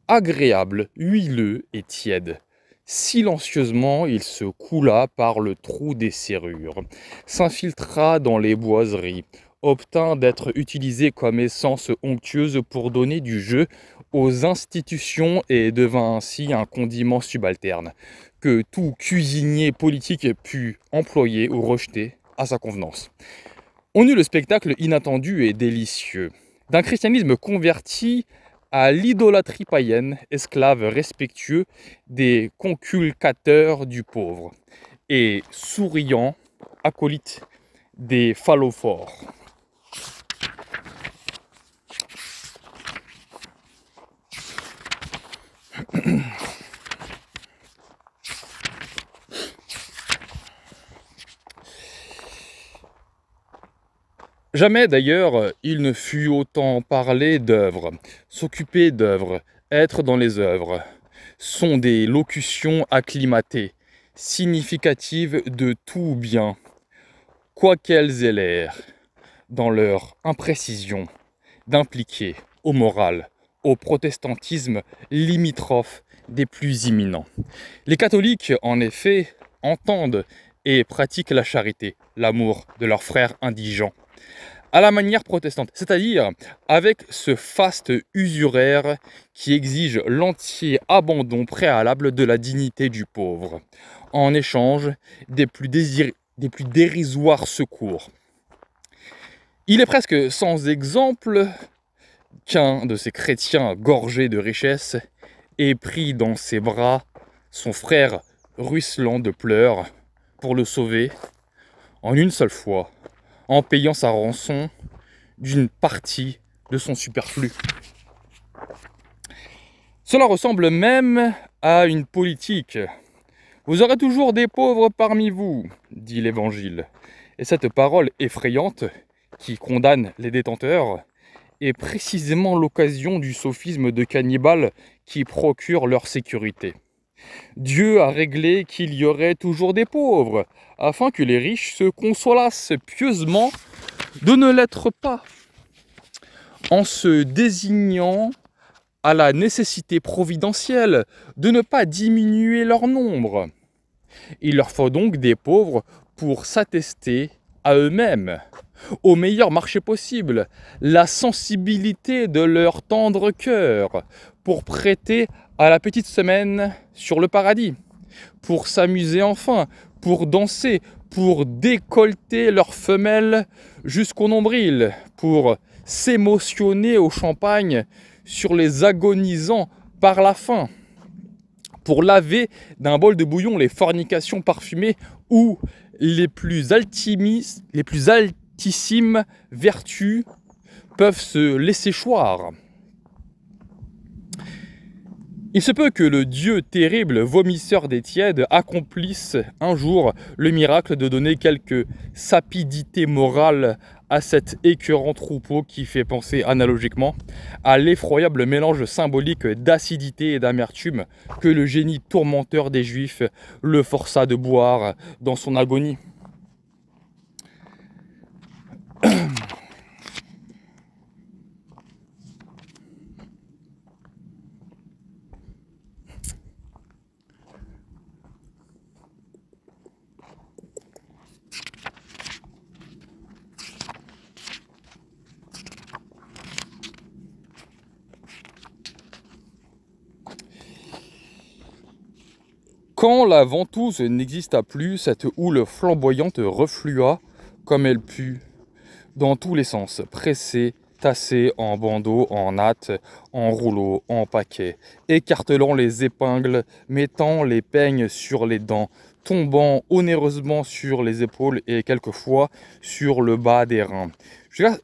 agréable, huileux et tiède. Silencieusement, il se coula par le trou des serrures, s'infiltra dans les boiseries, obtint d'être utilisé comme essence onctueuse pour donner du jeu aux institutions et devint ainsi un condiment subalterne que tout cuisinier politique put employer ou rejeter à sa convenance. On eut le spectacle inattendu et délicieux d'un christianisme converti à l'idolâtrie païenne, esclave respectueux des conculcateurs du pauvre et souriant acolyte des phallophores. Jamais d'ailleurs il ne fut autant parlé d'œuvres, s'occuper d'œuvres, être dans les œuvres, sont des locutions acclimatées, significatives de tout bien, quoi qu'elles aient l'air, dans leur imprécision, d'impliquer au moral au protestantisme limitrophe des plus imminents. Les catholiques, en effet, entendent et pratiquent la charité, l'amour de leurs frères indigents, à la manière protestante, c'est-à-dire avec ce faste usuraire qui exige l'entier abandon préalable de la dignité du pauvre, en échange des plus, des plus dérisoires secours. Il est presque sans exemple qu'un de ces chrétiens gorgés de richesses ait pris dans ses bras son frère ruisselant de pleurs pour le sauver en une seule fois en payant sa rançon d'une partie de son superflu. Cela ressemble même à une politique. Vous aurez toujours des pauvres parmi vous, dit l'Évangile. Et cette parole effrayante, qui condamne les détenteurs, est précisément l'occasion du sophisme de cannibales qui procure leur sécurité. Dieu a réglé qu'il y aurait toujours des pauvres, afin que les riches se consolassent pieusement de ne l'être pas, en se désignant à la nécessité providentielle de ne pas diminuer leur nombre. Il leur faut donc des pauvres pour s'attester eux-mêmes, au meilleur marché possible, la sensibilité de leur tendre cœur, pour prêter à la petite semaine sur le paradis, pour s'amuser enfin, pour danser, pour décolleter leurs femelles jusqu'au nombril, pour s'émotionner au champagne sur les agonisants par la faim, pour laver d'un bol de bouillon les fornications parfumées ou les plus, les plus altissimes vertus peuvent se laisser choir. Il se peut que le Dieu terrible, vomisseur des tièdes, accomplisse un jour le miracle de donner quelque sapidité morale à cet écœurant troupeau qui fait penser analogiquement à l'effroyable mélange symbolique d'acidité et d'amertume que le génie tourmenteur des Juifs le força de boire dans son agonie. Quand la ventouse n'exista plus, cette houle flamboyante reflua comme elle put, dans tous les sens, pressée, tassée en bandeaux, en nattes, en rouleaux, en paquets, écartelant les épingles, mettant les peignes sur les dents, tombant onéreusement sur les épaules et quelquefois sur le bas des reins,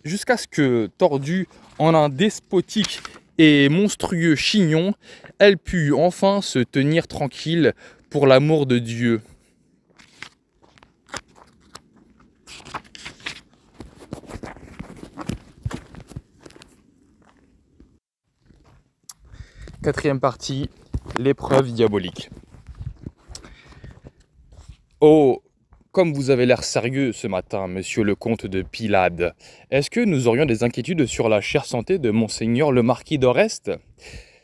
jusqu'à ce que, tordue en un despotique et monstrueux chignon, elle put enfin se tenir tranquille pour l'amour de Dieu. Quatrième partie, l'épreuve diabolique. Oh, comme vous avez l'air sérieux ce matin, monsieur le comte de Pilade, est-ce que nous aurions des inquiétudes sur la chère santé de monseigneur le marquis d'Oreste?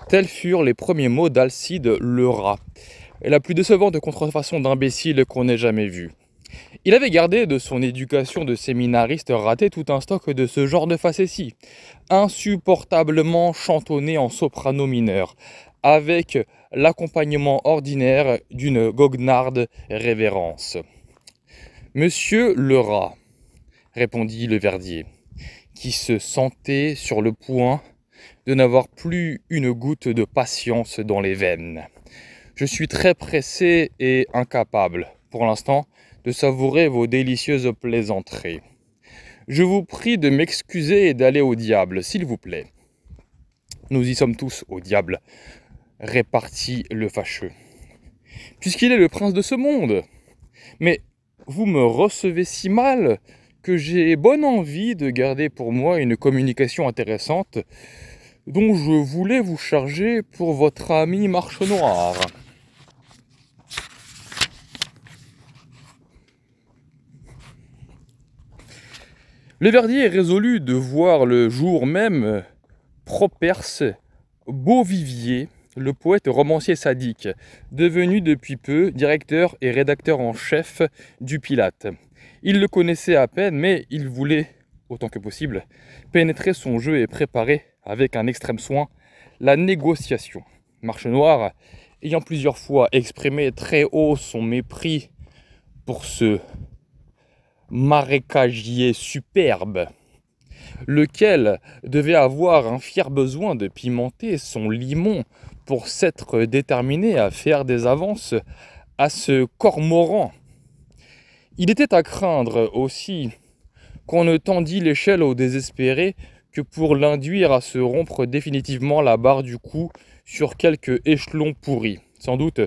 Tels furent les premiers mots d'Alcide le rat et la plus décevante contrefaçon d'imbécile qu'on ait jamais vue. Il avait gardé de son éducation de séminariste raté tout un stock de ce genre de facéties, insupportablement chantonné en soprano mineur, avec l'accompagnement ordinaire d'une goguenarde révérence. Monsieur le rat, répondit le verdier, qui se sentait sur le point de n'avoir plus une goutte de patience dans les veines. Je suis très pressé et incapable, pour l'instant, de savourer vos délicieuses plaisanteries. Je vous prie de m'excuser et d'aller au diable, s'il vous plaît. Nous y sommes tous au diable, répartit le fâcheux. Puisqu'il est le prince de ce monde. Mais vous me recevez si mal que j'ai bonne envie de garder pour moi une communication intéressante dont je voulais vous charger pour votre ami Marche Noire. Verdier est résolu de voir le jour même Properce Beauvivier, le poète romancier sadique, devenu depuis peu directeur et rédacteur en chef du Pilate. Il le connaissait à peine, mais il voulait, autant que possible, pénétrer son jeu et préparer, avec un extrême soin, la négociation. Marche Noire, ayant plusieurs fois exprimé très haut son mépris pour ce marécagier superbe, lequel devait avoir un fier besoin de pimenter son limon pour s'être déterminé à faire des avances à ce cormoran. Il était à craindre aussi qu'on ne tendît l'échelle au désespéré que pour l'induire à se rompre définitivement la barre du cou sur quelque échelon pourri. Sans doute,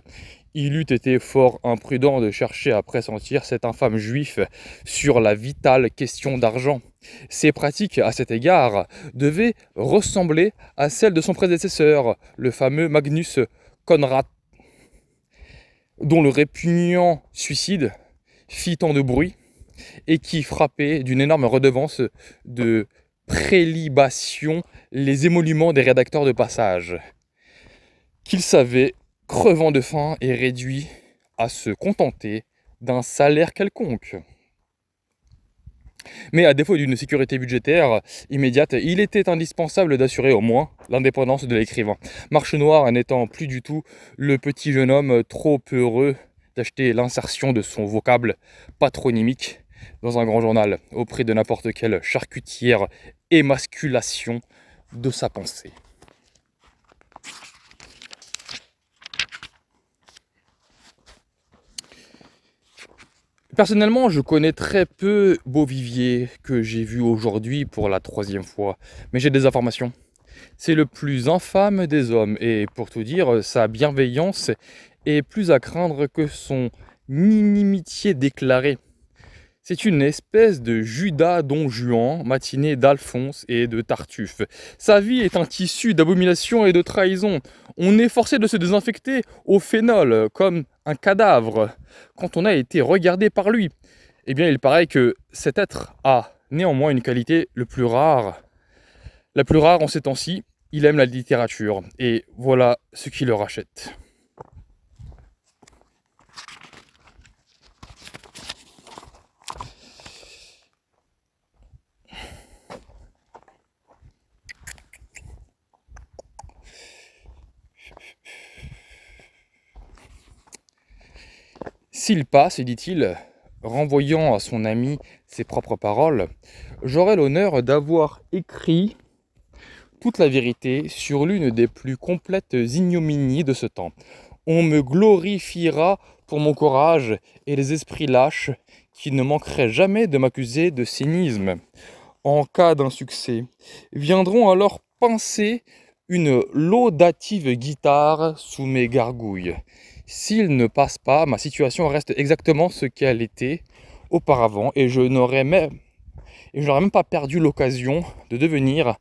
il eût été fort imprudent de chercher à pressentir cet infâme juif sur la vitale question d'argent. Ses pratiques à cet égard devaient ressembler à celles de son prédécesseur, le fameux Magnus Conrad, dont le répugnant suicide fit tant de bruit et qui frappait d'une énorme redevance de prélibation les émoluments des rédacteurs de passage, qu'il savait crevant de faim et réduit à se contenter d'un salaire quelconque. Mais à défaut d'une sécurité budgétaire immédiate, il était indispensable d'assurer au moins l'indépendance de l'écrivain. Marche Noire n'étant plus du tout le petit jeune homme trop heureux d'acheter l'insertion de son vocable patronymique dans un grand journal au prix de n'importe quelle charcutière émasculation de sa pensée. Personnellement, je connais très peu Beauvivier que j'ai vu aujourd'hui pour la troisième fois, mais j'ai des informations. C'est le plus infâme des hommes et pour tout dire, sa bienveillance est plus à craindre que son inimitié déclarée. C'est une espèce de Judas don Juan, matiné d'Alphonse et de Tartuffe. Sa vie est un tissu d'abomination et de trahison. On est forcé de se désinfecter au phénol, comme un cadavre, quand on a été regardé par lui. Eh bien, il paraît que cet être a néanmoins une qualité le plus rare. La plus rare en ces temps-ci, il aime la littérature. Et voilà ce qui le rachète. S'il passe, dit-il, renvoyant à son ami ses propres paroles, j'aurai l'honneur d'avoir écrit toute la vérité sur l'une des plus complètes ignominies de ce temps. On me glorifiera pour mon courage et les esprits lâches qui ne manqueraient jamais de m'accuser de cynisme. En cas d'insuccès, viendront alors pincer une laudative guitare sous mes gargouilles. S'il ne passe pas, ma situation reste exactement ce qu'elle était auparavant et je n'aurais même, même pas perdu l'occasion de devenir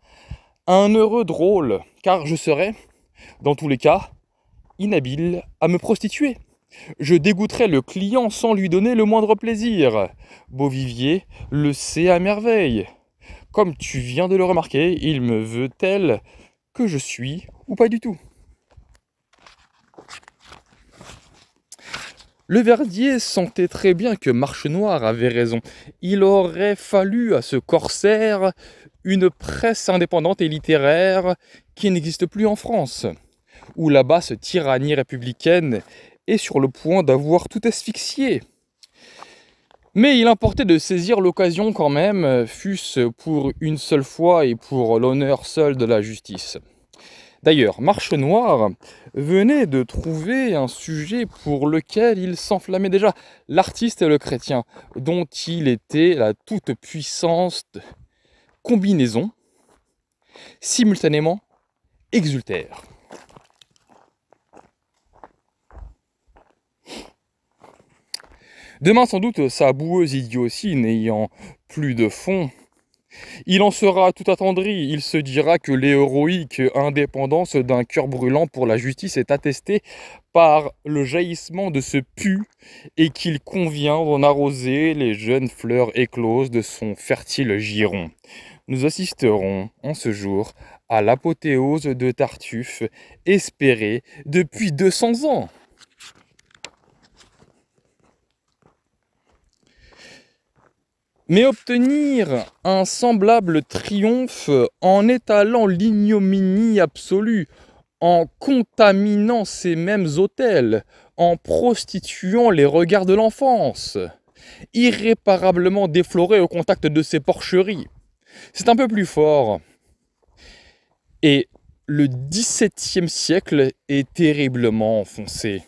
un heureux drôle, car je serais, dans tous les cas, inhabile à me prostituer. Je dégoûterais le client sans lui donner le moindre plaisir. Beauvivier le sait à merveille. Comme tu viens de le remarquer, il me veut tel que je suis ou pas du tout. Le Verdier sentait très bien que Marche Noire avait raison. Il aurait fallu à ce corsaire une presse indépendante et littéraire qui n'existe plus en France, où la basse tyrannie républicaine est sur le point d'avoir tout asphyxié. Mais il importait de saisir l'occasion quand même, fût-ce pour une seule fois et pour l'honneur seul de la justice. D'ailleurs, Marche Noire venait de trouver un sujet pour lequel il s'enflammait déjà, l'artiste et le chrétien, dont il était la toute puissance combinaison, simultanément exultère. Demain, sans doute, sa boueuse idiotie n'ayant plus de fond, il en sera tout attendri, il se dira que l'héroïque indépendance d'un cœur brûlant pour la justice est attestée par le jaillissement de ce pu et qu'il convient d'en arroser les jeunes fleurs écloses de son fertile giron. Nous assisterons en ce jour à l'apothéose de Tartuffe, espérée depuis 200 ans. Mais obtenir un semblable triomphe en étalant l'ignominie absolue, en contaminant ces mêmes hôtels, en prostituant les regards de l'enfance, irréparablement déflorés au contact de ces porcheries. C'est un peu plus fort. Et le XVIIe siècle est terriblement enfoncé.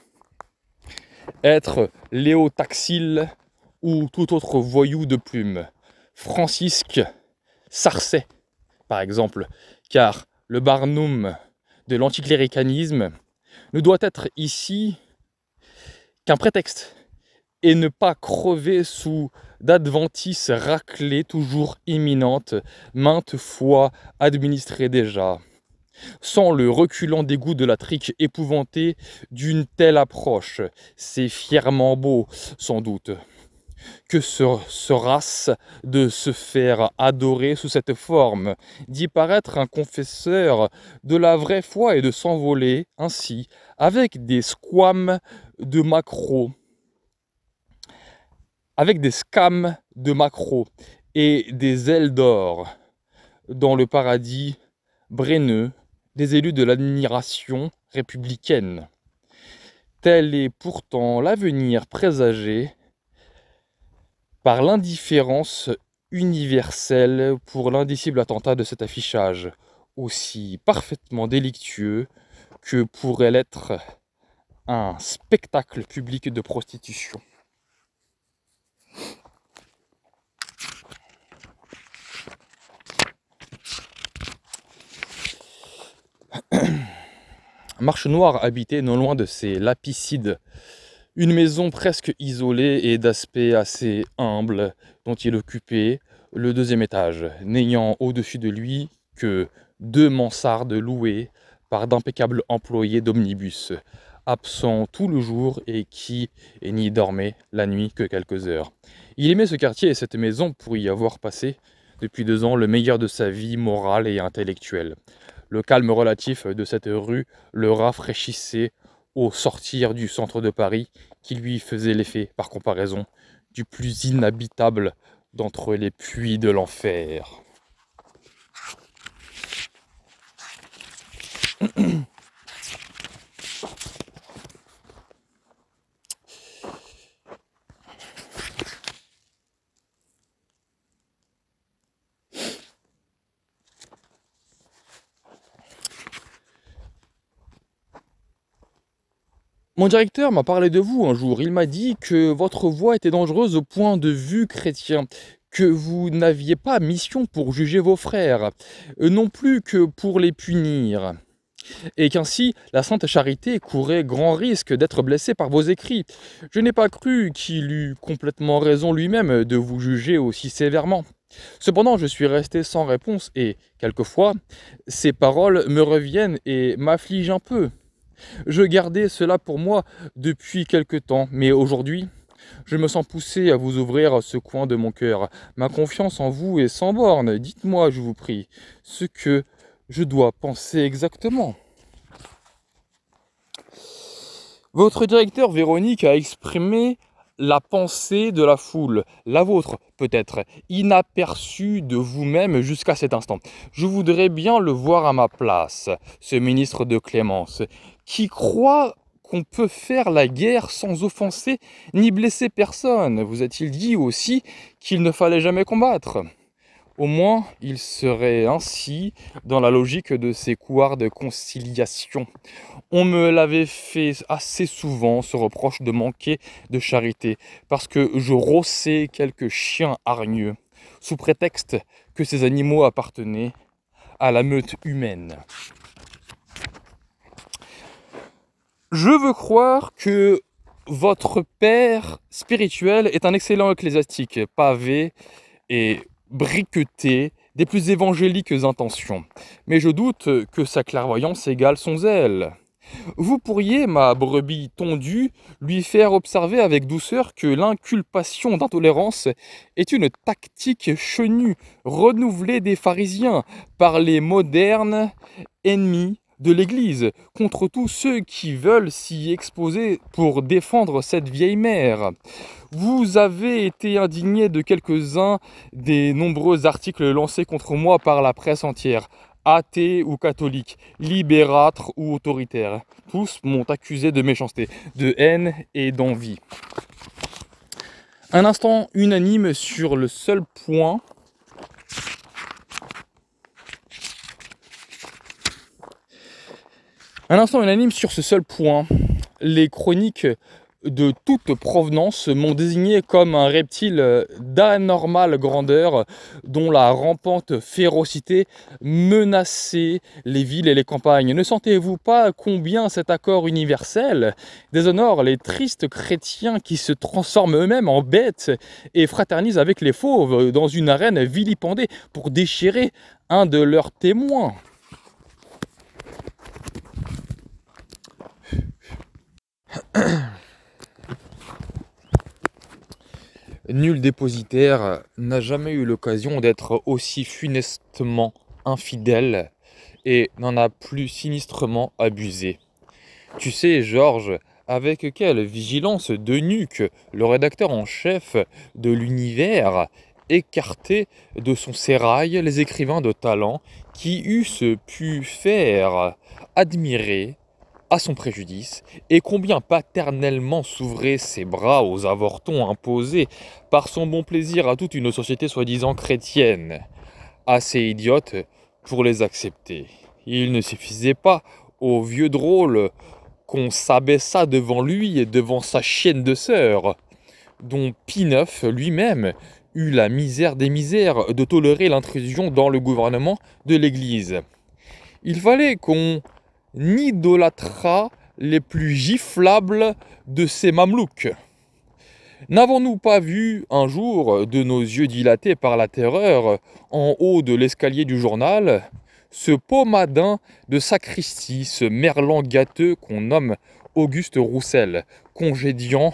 Être Léo Taxil ou tout autre voyou de plume. Francisque Sarcey, par exemple, car le barnum de l'anticléricanisme ne doit être ici qu'un prétexte et ne pas crever sous d'adventices raclées toujours imminentes, maintes fois administrées déjà sans le reculant dégoût de la trique épouvantée d'une telle approche. C'est fièrement beau, sans doute que ce, race de se faire adorer sous cette forme, d'y paraître un confesseur de la vraie foi et de s'envoler ainsi avec des squames de macro, avec des scams de macro et des ailes d'or dans le paradis brenneux des élus de l'admiration républicaine. Tel est pourtant l'avenir présagé par l'indifférence universelle pour l'indicible attentat de cet affichage, aussi parfaitement délictueux que pourrait l'être un spectacle public de prostitution. Marche Noire habitait non loin de ces lapicides une maison presque isolée et d'aspect assez humble dont il occupait le deuxième étage, n'ayant au-dessus de lui que deux mansardes louées par d'impeccables employés d'omnibus, absents tout le jour et qui n'y dormaient la nuit que quelques heures. Il aimait ce quartier et cette maison pour y avoir passé depuis deux ans le meilleur de sa vie morale et intellectuelle. Le calme relatif de cette rue le rafraîchissait au sortir du centre de Paris qui lui faisait l'effet, par comparaison, du plus inhabitable d'entre les puits de l'enfer. Mon directeur m'a parlé de vous un jour. Il m'a dit que votre voix était dangereuse au point de vue chrétien, que vous n'aviez pas mission pour juger vos frères, euh, non plus que pour les punir, et qu'ainsi la sainte charité courait grand risque d'être blessée par vos écrits. Je n'ai pas cru qu'il eût complètement raison lui-même de vous juger aussi sévèrement. Cependant, je suis resté sans réponse et, quelquefois, ces paroles me reviennent et m'affligent un peu. Je gardais cela pour moi depuis quelque temps, mais aujourd'hui, je me sens poussé à vous ouvrir ce coin de mon cœur. Ma confiance en vous est sans borne. Dites-moi, je vous prie, ce que je dois penser exactement. Votre directeur Véronique a exprimé la pensée de la foule, la vôtre peut-être, inaperçue de vous-même jusqu'à cet instant. Je voudrais bien le voir à ma place, ce ministre de Clémence, qui croit qu'on peut faire la guerre sans offenser ni blesser personne. Vous a-t-il dit aussi qu'il ne fallait jamais combattre? Au moins, il serait ainsi dans la logique de ces couards de conciliation. On me l'avait fait assez souvent, ce reproche de manquer de charité, parce que je rossais quelques chiens hargneux, sous prétexte que ces animaux appartenaient à la meute humaine. Je veux croire que votre père spirituel est un excellent ecclésiastique, pavé et briqueté des plus évangéliques intentions. Mais je doute que sa clairvoyance égale son zèle. Vous pourriez, ma brebis tondue, lui faire observer avec douceur que l'inculpation d'intolérance est une tactique chenue, renouvelée des pharisiens par les modernes ennemis de l'Église contre tous ceux qui veulent s'y exposer pour défendre cette vieille mère. Vous avez été indigné de quelques-uns des nombreux articles lancés contre moi par la presse entière athée ou catholique, libérâtre ou autoritaire. Tous m'ont accusé de méchanceté, de haine et d'envie. Un instant unanime sur le seul point Un instant unanime sur ce seul point. Les chroniques de toute provenance m'ont désigné comme un reptile d'anormale grandeur dont la rampante férocité menaçait les villes et les campagnes. Ne sentez-vous pas combien cet accord universel déshonore les tristes chrétiens qui se transforment eux-mêmes en bêtes et fraternisent avec les fauves dans une arène vilipendée pour déchirer un de leurs témoins? Nul dépositaire n'a jamais eu l'occasion d'être aussi funestement infidèle et n'en a plus sinistrement abusé. Tu sais, Georges, avec quelle vigilance de nuque le rédacteur en chef de l'univers écartait de son sérail les écrivains de talent qui eussent pu faire admirer à son préjudice, et combien paternellement s'ouvraient ses bras aux avortons imposés par son bon plaisir à toute une société soi-disant chrétienne, assez idiote pour les accepter. Il ne suffisait pas au vieux drôle qu'on s'abaissa devant lui et devant sa chienne de sœur, dont Pineuf lui-même eut la misère des misères de tolérer l'intrusion dans le gouvernement de l'Église. Il fallait qu'on n'idolâtra les plus giflables de ces mamelouks. N'avons-nous pas vu un jour, de nos yeux dilatés par la terreur, en haut de l'escalier du journal, ce pommadin de sacristie, ce merlan gâteux qu'on nomme Auguste Roussel, congédiant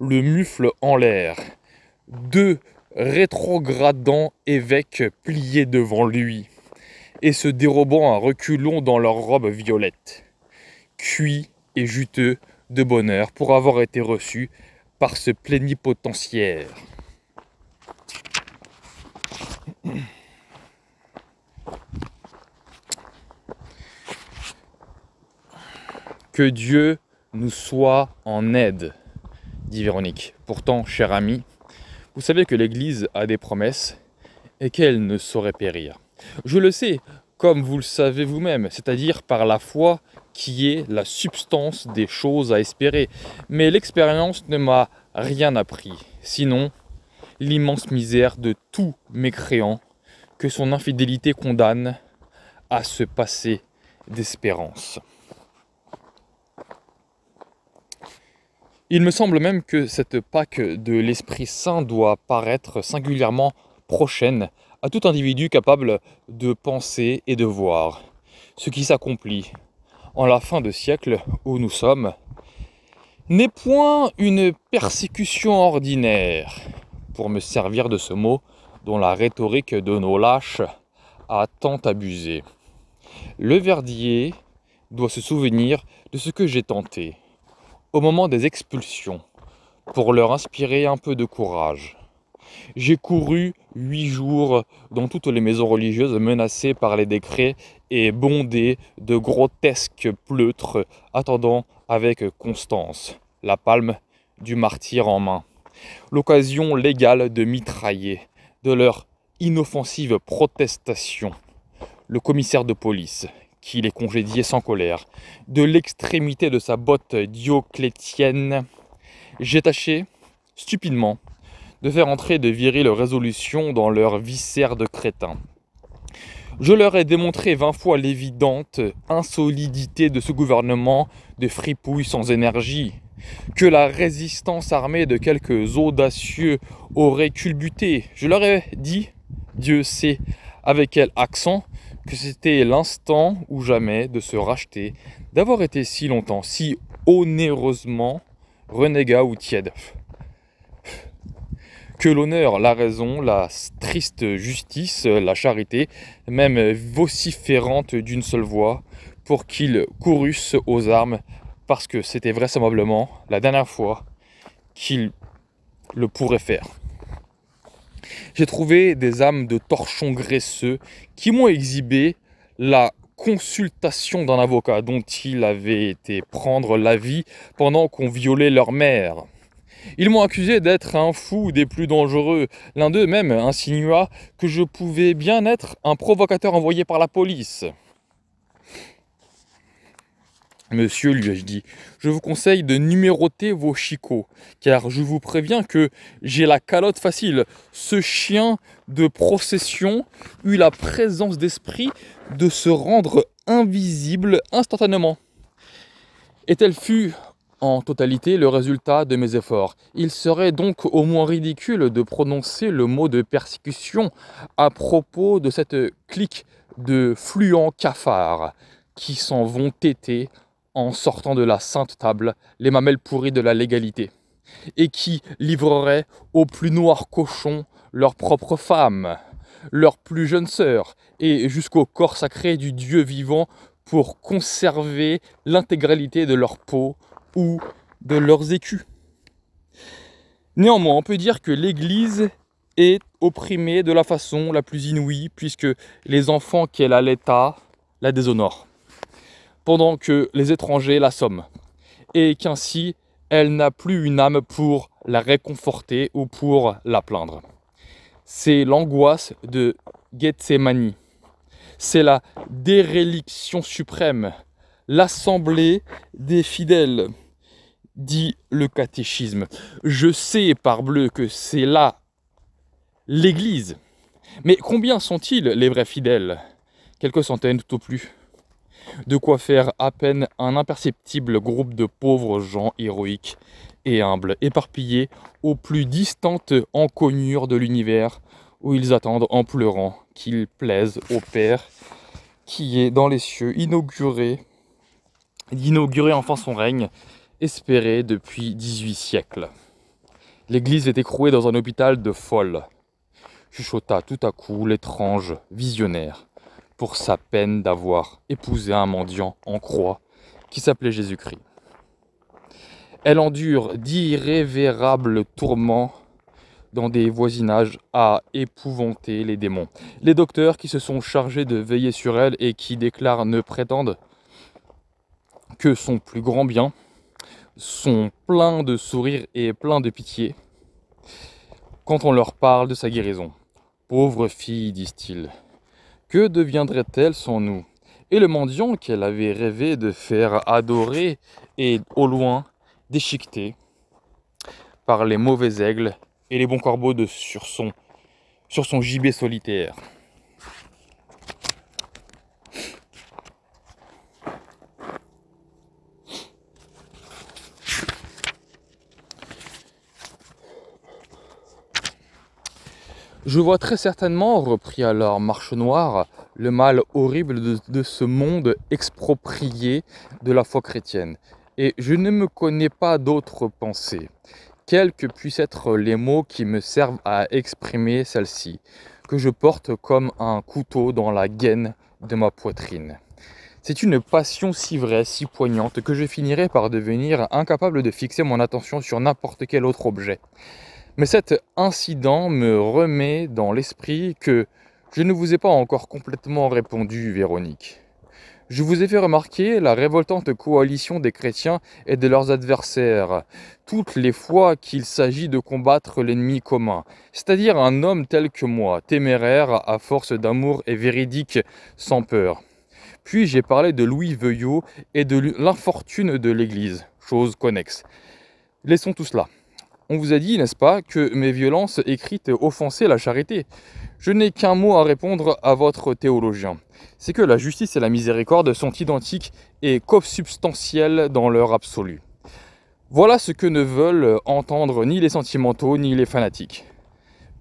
le mufle en l'air, deux rétrogradants évêques pliés devant lui et se dérobant à reculons dans leurs robes violettes, cuits et juteux de bonheur pour avoir été reçus par ce plénipotentiaire. Que Dieu nous soit en aide, dit Véronique. Pourtant, cher ami, vous savez que l'Église a des promesses et qu'elle ne saurait périr. Je le sais, comme vous le savez vous-même, c'est-à-dire par la foi qui est la substance des choses à espérer. Mais l'expérience ne m'a rien appris, sinon l'immense misère de tout mécréant que son infidélité condamne à se passer d'espérance. Il me semble même que cette Pâque de l'Esprit Saint doit paraître singulièrement prochaine à tout individu capable de penser et de voir ce qui s'accomplit en la fin de siècle où nous sommes n'est point une persécution ordinaire, pour me servir de ce mot dont la rhétorique de nos lâches a tant abusé. Le verdier doit se souvenir de ce que j'ai tenté au moment des expulsions pour leur inspirer un peu de courage. J'ai couru huit jours dans toutes les maisons religieuses menacées par les décrets et bondées de grotesques pleutres attendant avec constance la palme du martyr en main. L'occasion légale de mitrailler de leur inoffensive protestation le commissaire de police, qui les congédiait sans colère, de l'extrémité de sa botte dioclétienne, j'ai tâché, stupidement, de faire entrer de viriles résolutions dans leurs viscères de crétins. Je leur ai démontré vingt fois l'évidente insolidité de ce gouvernement de fripouilles sans énergie, que la résistance armée de quelques audacieux aurait culbuté. Je leur ai dit, Dieu sait avec quel accent, que c'était l'instant ou jamais de se racheter, d'avoir été si longtemps, si onéreusement renégat ou tiède. Que l'honneur, la raison, la triste justice, la charité, même vociférante d'une seule voix, pour qu'ils courussent aux armes, parce que c'était vraisemblablement la dernière fois qu'ils le pourraient faire. J'ai trouvé des âmes de torchons graisseux qui m'ont exhibé la consultation d'un avocat dont il avait été prendre l'avis pendant qu'on violait leur mère. Ils m'ont accusé d'être un fou des plus dangereux. L'un d'eux même insinua que je pouvais bien être un provocateur envoyé par la police. Monsieur, lui ai-je dit, je vous conseille de numéroter vos chicots, car je vous préviens que j'ai la calotte facile. Ce chien de procession eut la présence d'esprit de se rendre invisible instantanément. Et tel fut en totalité le résultat de mes efforts. Il serait donc au moins ridicule de prononcer le mot de persécution à propos de cette clique de fluents cafards qui s'en vont téter en sortant de la sainte table les mamelles pourries de la légalité, et qui livreraient aux plus noirs cochons leurs propres femmes, leurs plus jeunes sœurs, et jusqu'au corps sacré du Dieu vivant pour conserver l'intégralité de leur peau ou de leurs écus. Néanmoins, on peut dire que l'Église est opprimée de la façon la plus inouïe, puisque les enfants qu'elle a l'état la déshonorent pendant que les étrangers l'assomment, et qu'ainsi elle n'a plus une âme pour la réconforter ou pour la plaindre. C'est l'angoisse de Gethsemane. C'est la déréliction suprême, l'assemblée des fidèles, dit le catéchisme. Je sais, parbleu, que c'est là l'Église. Mais combien sont-ils les vrais fidèles? Quelques centaines tout au plus de quoi faire à peine un imperceptible groupe de pauvres gens héroïques et humbles, éparpillés aux plus distantes encoignures de l'univers, où ils attendent en pleurant qu'il plaise au Père qui est dans les cieux, inauguré, d'inaugurer enfin son règne, espéré depuis 18 siècles. L'église est écrouée dans un hôpital de folles, chuchota tout à coup l'étrange visionnaire pour sa peine d'avoir épousé un mendiant en croix qui s'appelait Jésus-Christ. Elle endure d'irrévérables tourments dans des voisinages à épouvanter les démons. Les docteurs qui se sont chargés de veiller sur elle et qui déclarent ne prétendent que son plus grand bien sont pleins de sourires et pleins de pitié quand on leur parle de sa guérison. Pauvre fille, disent-ils, que deviendrait-elle sans nous? Et le mendiant qu'elle avait rêvé de faire adorer et au loin déchiqueté par les mauvais aigles et les bons corbeaux de, sur, son, sur son gibet solitaire. Je vois très certainement, reprit alors Marche Noire, le mal horrible de, ce monde exproprié de la foi chrétienne. Et je ne me connais pas d'autre pensée, quels que puissent être les mots qui me servent à exprimer celle-ci, que je porte comme un couteau dans la gaine de ma poitrine. C'est une passion si vraie, si poignante, que je finirai par devenir incapable de fixer mon attention sur n'importe quel autre objet. Mais cet incident me remet dans l'esprit que je ne vous ai pas encore complètement répondu, Véronique. Je vous ai fait remarquer la révoltante coalition des chrétiens et de leurs adversaires, toutes les fois qu'il s'agit de combattre l'ennemi commun, c'est-à-dire un homme tel que moi, téméraire à force d'amour et véridique sans peur. Puis j'ai parlé de Louis Veuillot et de l'infortune de l'Église, chose connexe. Laissons tout cela. On vous a dit, n'est-ce pas, que mes violences écrites offensaient la charité. Je n'ai qu'un mot à répondre à votre théologien. C'est que la justice et la miséricorde sont identiques et consubstantielles dans leur absolu. Voilà ce que ne veulent entendre ni les sentimentaux ni les fanatiques.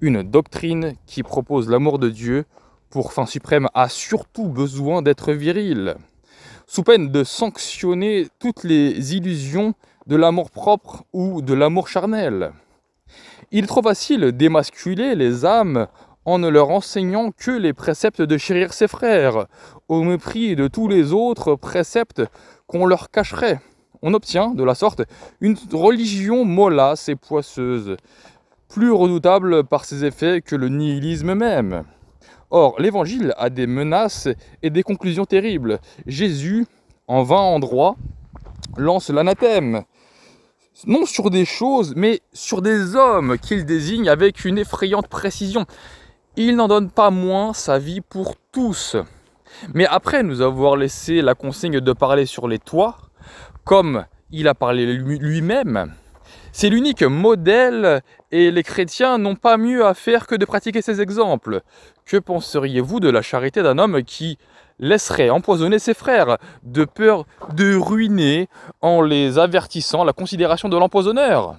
Une doctrine qui propose l'amour de Dieu pour fin suprême, a surtout besoin d'être viril, sous peine de sanctionner toutes les illusions de l'amour propre ou de l'amour charnel. Il est trop facile d'émasculer les âmes en ne leur enseignant que les préceptes de chérir ses frères, au mépris de tous les autres préceptes qu'on leur cacherait. On obtient, de la sorte, une religion mollasse et poisseuse, plus redoutable par ses effets que le nihilisme même. Or, l'évangile a des menaces et des conclusions terribles. Jésus, en vingt endroits, lance l'anathème, non sur des choses, mais sur des hommes qu'il désigne avec une effrayante précision. Il n'en donne pas moins sa vie pour tous. Mais après nous avoir laissé la consigne de parler sur les toits, comme il a parlé lui-même, c'est l'unique modèle et les chrétiens n'ont pas mieux à faire que de pratiquer ces exemples. Que penseriez-vous de la charité d'un homme qui laisserait empoisonner ses frères de peur de ruiner en les avertissant la considération de l'empoisonneur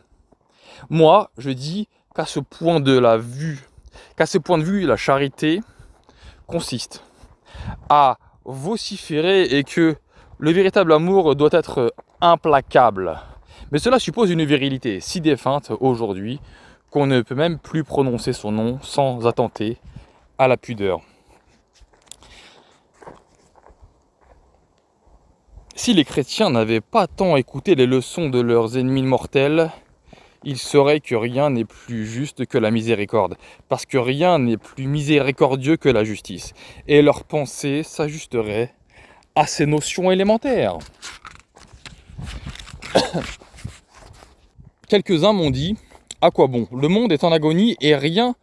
Moi, je dis qu'à ce point de la vue qu'à ce point de vue, la charité consiste à vociférer et que le véritable amour doit être implacable. Mais cela suppose une virilité si défunte aujourd'hui qu'on ne peut même plus prononcer son nom sans attenter à la pudeur. Si les chrétiens n'avaient pas tant écouté les leçons de leurs ennemis mortels, il serait que rien n'est plus juste que la miséricorde, parce que rien n'est plus miséricordieux que la justice, et leur pensée s'ajusterait à ces notions élémentaires. Quelques-uns m'ont dit, à quoi bon? Le monde est en agonie et rien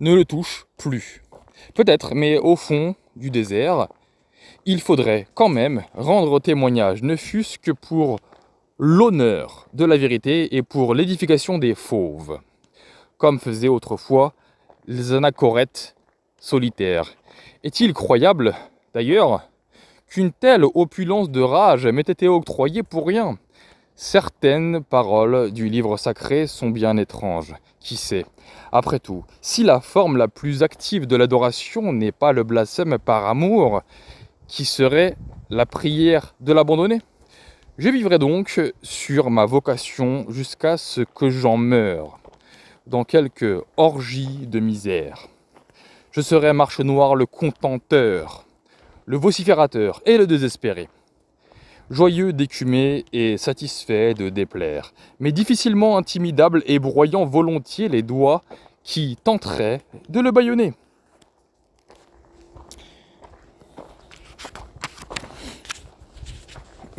ne le touche plus. Peut-être, mais au fond du désert, il faudrait quand même rendre témoignage, ne fût-ce que pour l'honneur de la vérité et pour l'édification des fauves, comme faisaient autrefois les anachorètes solitaires. Est-il croyable, d'ailleurs, qu'une telle opulence de rage m'ait été octroyée pour rien? Certaines paroles du livre sacré sont bien étranges. Qui sait? Après tout, si la forme la plus active de l'adoration n'est pas le blasphème par amour, qui serait la prière de l'abandonner je vivrai donc sur ma vocation jusqu'à ce que j'en meure, dans quelque orgie de misère. Je serai marche noire le contenteur, le vociférateur et le désespéré, joyeux d'écumer et satisfait de déplaire, mais difficilement intimidable et broyant volontiers les doigts qui tenteraient de le bâillonner.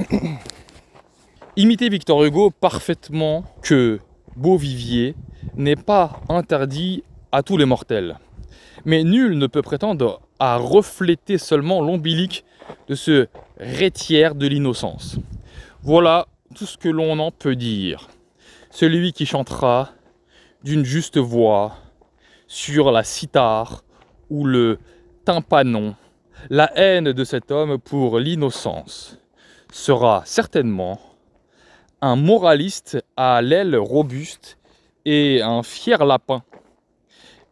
Imiter Victor Hugo parfaitement que Beauvivier n'est pas interdit à tous les mortels. Mais nul ne peut prétendre à refléter seulement l'ombilique de ce rétière de l'innocence. Voilà tout ce que l'on en peut dire. Celui qui chantera d'une juste voix sur la cithare ou le tympanon la haine de cet homme pour l'innocence sera certainement un moraliste à l'aile robuste et un fier lapin.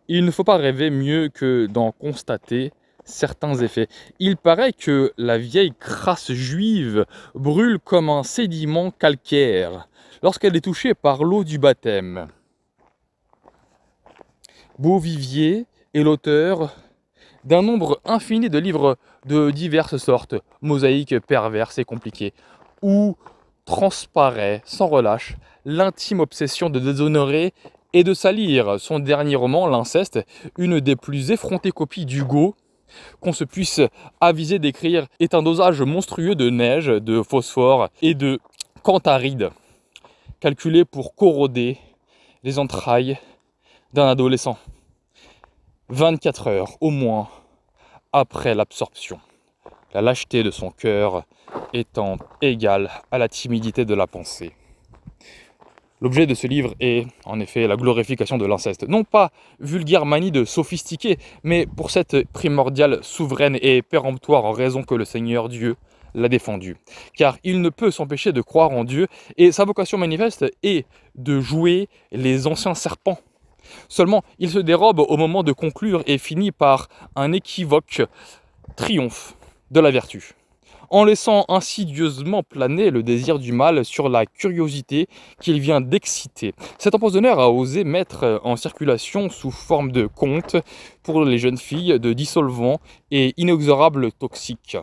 Il ne faut pas rêver mieux que d'en constater certains effets. Il paraît que la vieille crasse juive brûle comme un sédiment calcaire lorsqu'elle est touchée par l'eau du baptême. Beauvivier est l'auteur d'un nombre infini de livres de diverses sortes, mosaïques, perverses et compliquées, où transparaît sans relâche l'intime obsession de déshonorer et de salir. Son dernier roman, L'inceste, une des plus effrontées copies d'Hugo qu'on se puisse aviser d'écrire, est un dosage monstrueux de neige, de phosphore et de cantharide, calculé pour corroder les entrailles d'un adolescent. 24 heures au moins après l'absorption. La lâcheté de son cœur étant égale à la timidité de la pensée. L'objet de ce livre est en effet la glorification de l'inceste. Non pas vulgaire manie de sophistiquer, mais pour cette primordiale souveraine et péremptoire raison que le Seigneur Dieu l'a défendu. Car il ne peut s'empêcher de croire en Dieu, et sa vocation manifeste est de jouer les anciens serpents, Seulement, il se dérobe au moment de conclure et finit par un équivoque triomphe de la vertu, en laissant insidieusement planer le désir du mal sur la curiosité qu'il vient d'exciter. Cet empoisonneur a osé mettre en circulation sous forme de conte pour les jeunes filles de dissolvants et inexorables toxiques.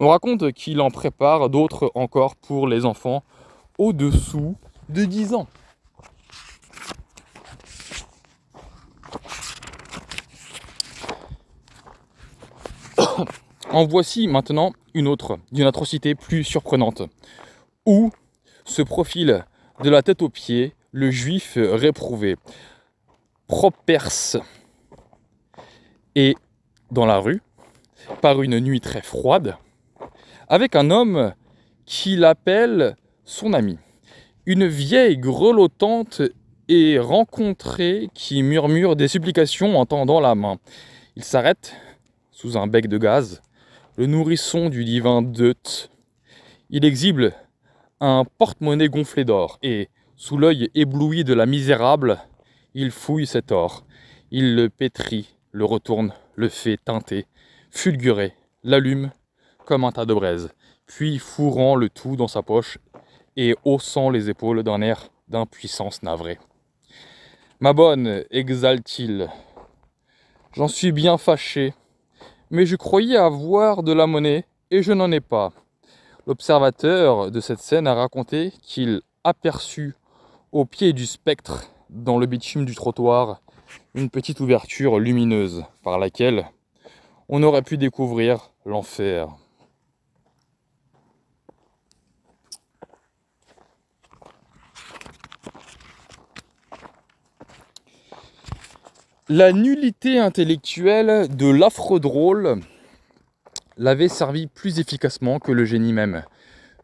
On raconte qu'il en prépare d'autres encore pour les enfants au-dessous de 10 ans. En voici maintenant une autre, d'une atrocité plus surprenante, où se profile de la tête aux pieds le juif réprouvé, Properce, et dans la rue, par une nuit très froide, avec un homme qu'il appelle son ami. Une vieille grelottante est rencontrée qui murmure des supplications en tendant la main. Il s'arrête sous un bec de gaz le nourrisson du divin Deutz. Il exhibe un porte-monnaie gonflé d'or et, sous l'œil ébloui de la misérable, il fouille cet or. Il le pétrit, le retourne, le fait teinter, fulgurer, l'allume comme un tas de braise, puis fourrant le tout dans sa poche et haussant les épaules d'un air d'impuissance navrée. Ma bonne, exalte-t-il, j'en suis bien fâché, mais je croyais avoir de la monnaie et je n'en ai pas. L'observateur de cette scène a raconté qu'il aperçut au pied du spectre, dans le bitume du trottoir, une petite ouverture lumineuse par laquelle on aurait pu découvrir l'enfer. La nullité intellectuelle de l'affreux drôle l'avait servi plus efficacement que le génie même.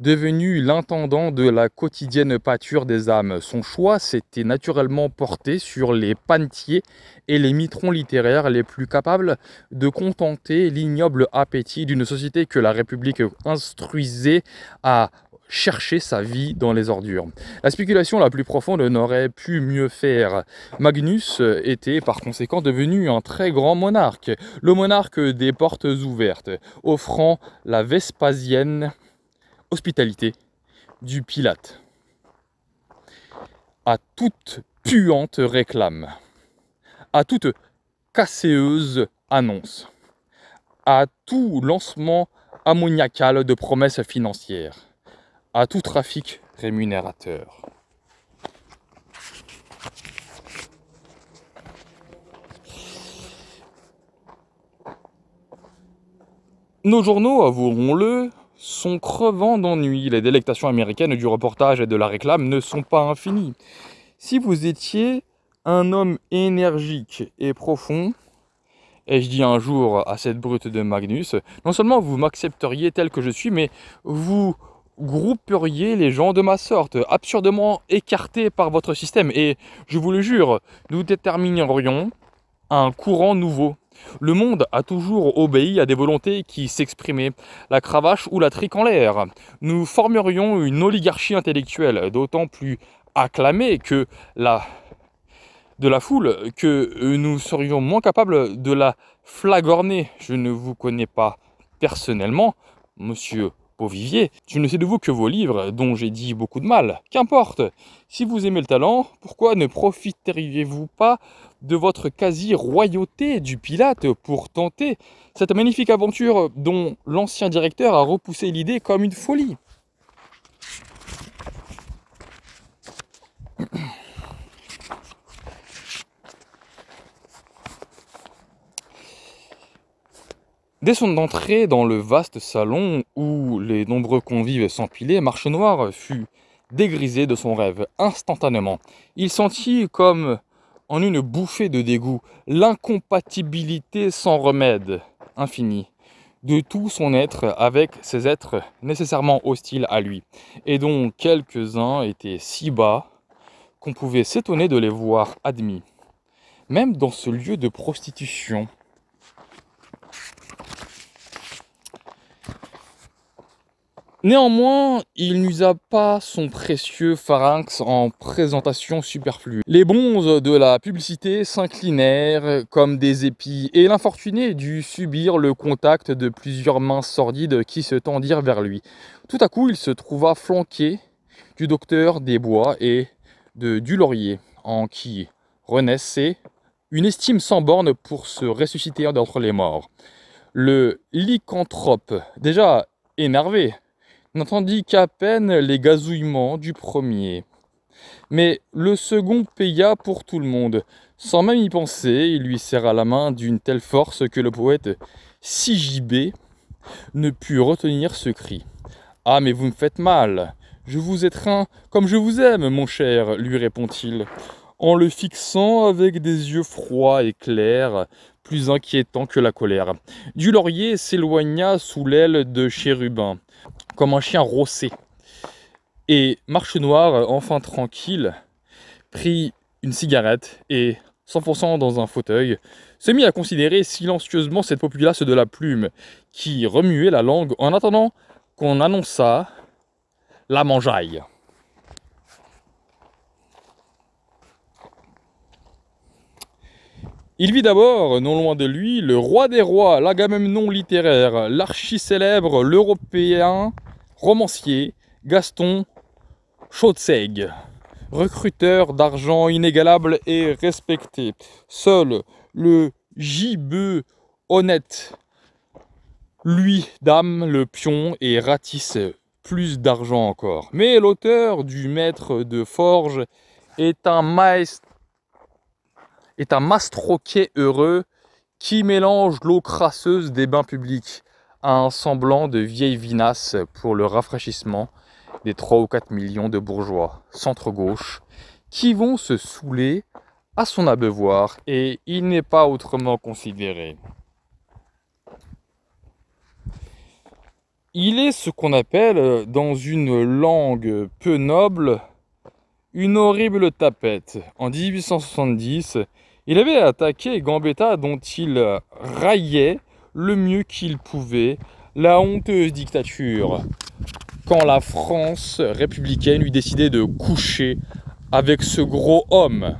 Devenu l'intendant de la quotidienne pâture des âmes, son choix s'était naturellement porté sur les panetiers et les mitrons littéraires les plus capables de contenter l'ignoble appétit d'une société que la République instruisait à chercher sa vie dans les ordures. La spéculation la plus profonde n'aurait pu mieux faire. Magnus était par conséquent devenu un très grand monarque, le monarque des portes ouvertes, offrant la vespasienne hospitalité du Pilate à toute puante réclame, à toute casséeuse annonce, à tout lancement ammoniacal de promesses financières à tout trafic rémunérateur. Nos journaux, avouons-le, sont crevants d'ennui. Les délectations américaines du reportage et de la réclame ne sont pas infinies. Si vous étiez un homme énergique et profond, et je dis un jour à cette brute de Magnus, non seulement vous m'accepteriez tel que je suis, mais vous grouperiez les gens de ma sorte, absurdement écartés par votre système. Et je vous le jure, nous déterminerions un courant nouveau. Le monde a toujours obéi à des volontés qui s'exprimaient, la cravache ou la trique en l'air. Nous formerions une oligarchie intellectuelle, d'autant plus acclamée que la de la foule que nous serions moins capables de la flagorner. Je ne vous connais pas personnellement, monsieur Vivier, je ne sais de vous que vos livres, dont j'ai dit beaucoup de mal. Qu'importe, si vous aimez le talent, pourquoi ne profiteriez-vous pas de votre quasi-royauté du Pilate pour tenter cette magnifique aventure dont l'ancien directeur a repoussé l'idée comme une folie? Dès son entrée dans le vaste salon où les nombreux convives s'empilaient, Marche Noire fut dégrisé de son rêve instantanément. Il sentit comme en une bouffée de dégoût l'incompatibilité sans remède infinie de tout son être avec ces êtres nécessairement hostiles à lui, et dont quelques-uns étaient si bas qu'on pouvait s'étonner de les voir admis, même dans ce lieu de prostitution Néanmoins, il n'usa pas son précieux pharynx en présentation superflue. Les bonzes de la publicité s'inclinèrent comme des épis, et l'infortuné dut subir le contact de plusieurs mains sordides qui se tendirent vers lui. Tout à coup, il se trouva flanqué du docteur Desbois et de Dulaurier, en qui renaissait une estime sans borne pour se ressusciter d'entre les morts. Le lycanthrope, déjà énervé, n'entendit qu'à peine les gazouillements du premier. Mais le second paya pour tout le monde. Sans même y penser, il lui serra la main d'une telle force que le poète si gibé ne put retenir ce cri. Ah, mais vous me faites mal. Je vous étreins comme je vous aime, mon cher, lui répond-il, en le fixant avec des yeux froids et clairs, plus inquiétants que la colère. Du laurier s'éloigna sous l'aile de Chérubin comme un chien rossé. Et Marche Noire, enfin tranquille, prit une cigarette et, s'enfonçant dans un fauteuil, se mit à considérer silencieusement cette populace de la plume qui remuait la langue en attendant qu'on annonçât la mangeaille. Il vit d'abord, non loin de lui, le roi des rois, l'agamemnon littéraire, l'archi-célèbre, l'européen romancier Gaston Chaudseg, recruteur d'argent inégalable et respecté. Seul le gibeux honnête, lui, dame, le pion et ratisse plus d'argent encore. Mais l'auteur du maître de forge est un maestro est un mastroquet heureux qui mélange l'eau crasseuse des bains publics un semblant de vieille vinasse pour le rafraîchissement des 3 ou 4 millions de bourgeois centre-gauche qui vont se saouler à son abreuvoir et il n'est pas autrement considéré. Il est ce qu'on appelle dans une langue peu noble une horrible tapette. En 1870, il avait attaqué Gambetta dont il raillait le mieux qu'il pouvait la honteuse dictature quand la France républicaine lui décidait de coucher avec ce gros homme.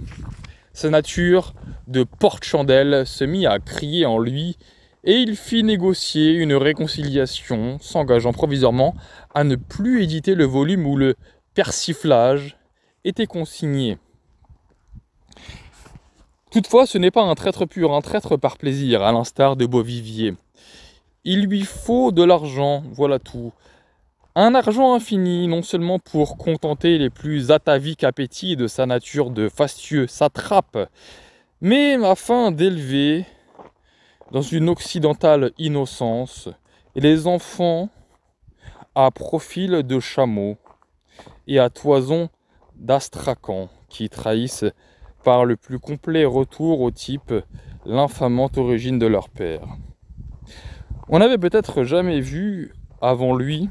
Sa nature de porte-chandelle se mit à crier en lui et il fit négocier une réconciliation, s'engageant provisoirement à ne plus éditer le volume où le persiflage était consigné. Toutefois, ce n'est pas un traître pur, un traître par plaisir, à l'instar de Beauvivier. Il lui faut de l'argent, voilà tout. Un argent infini, non seulement pour contenter les plus ataviques appétits de sa nature de fastueux satrape, mais afin d'élever, dans une occidentale innocence, les enfants à profil de chameau et à toison d'astracan qui trahissent par le plus complet retour au type l'infamante origine de leur père. On n'avait peut-être jamais vu avant lui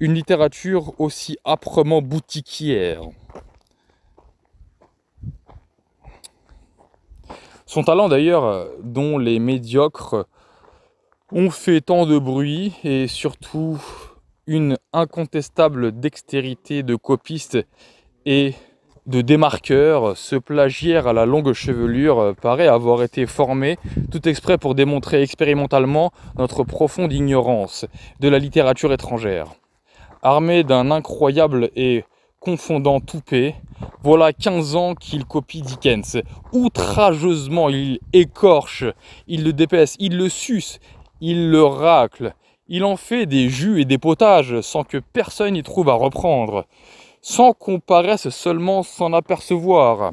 une littérature aussi âprement boutiquière. Son talent d'ailleurs, dont les médiocres ont fait tant de bruit, et surtout une incontestable dextérité de copiste et de démarqueurs, ce plagiaire à la longue chevelure euh, paraît avoir été formé tout exprès pour démontrer expérimentalement notre profonde ignorance de la littérature étrangère. Armé d'un incroyable et confondant toupet, voilà 15 ans qu'il copie Dickens. Outrageusement, il écorche, il le dépaisse, il le suce, il le racle, il en fait des jus et des potages sans que personne y trouve à reprendre sans qu'on paraisse seulement s'en apercevoir.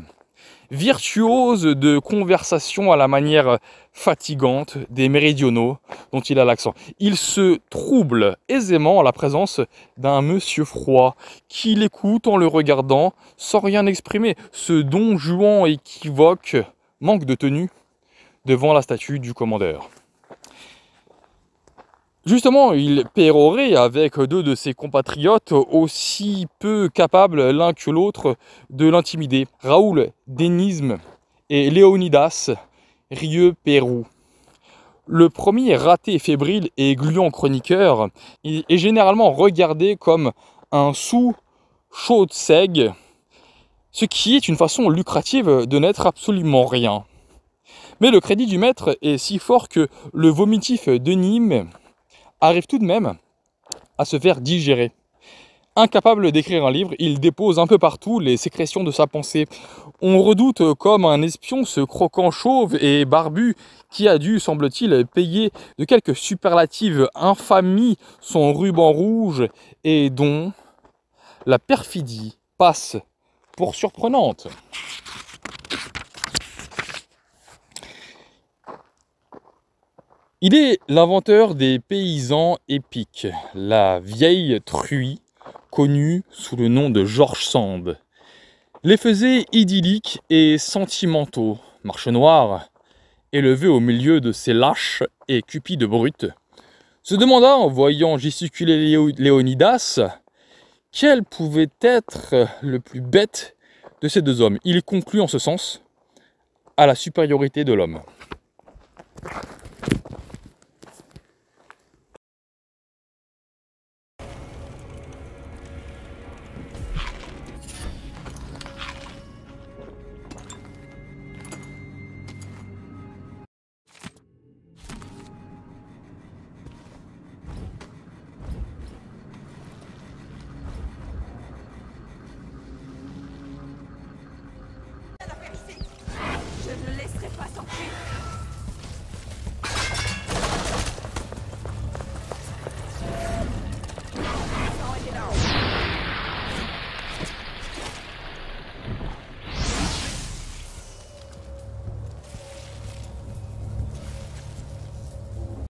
Virtuose de conversation à la manière fatigante des méridionaux dont il a l'accent. Il se trouble aisément à la présence d'un monsieur froid qui l'écoute en le regardant sans rien exprimer. Ce don juan équivoque manque de tenue devant la statue du commandeur. Justement, il pérorait avec deux de ses compatriotes aussi peu capables l'un que l'autre de l'intimider. Raoul Denisme et Léonidas Rieux-Pérou. Le premier raté fébrile et gluant chroniqueur est généralement regardé comme un sous chaud de seigue, ce qui est une façon lucrative de n'être absolument rien. Mais le crédit du maître est si fort que le vomitif de Nîmes arrive tout de même à se faire digérer. Incapable d'écrire un livre, il dépose un peu partout les sécrétions de sa pensée. On redoute comme un espion ce croquant chauve et barbu qui a dû, semble-t-il, payer de quelques superlatives infamies son ruban rouge et dont la perfidie passe pour surprenante. Il est l'inventeur des paysans épiques, la vieille truie, connue sous le nom de Georges Sand. Les faisait idylliques et sentimentaux, marche noire, élevé au milieu de ces lâches et cupides brutes, se demanda, en voyant gesticuler Léonidas, quel pouvait être le plus bête de ces deux hommes. Il conclut en ce sens à la supériorité de l'homme.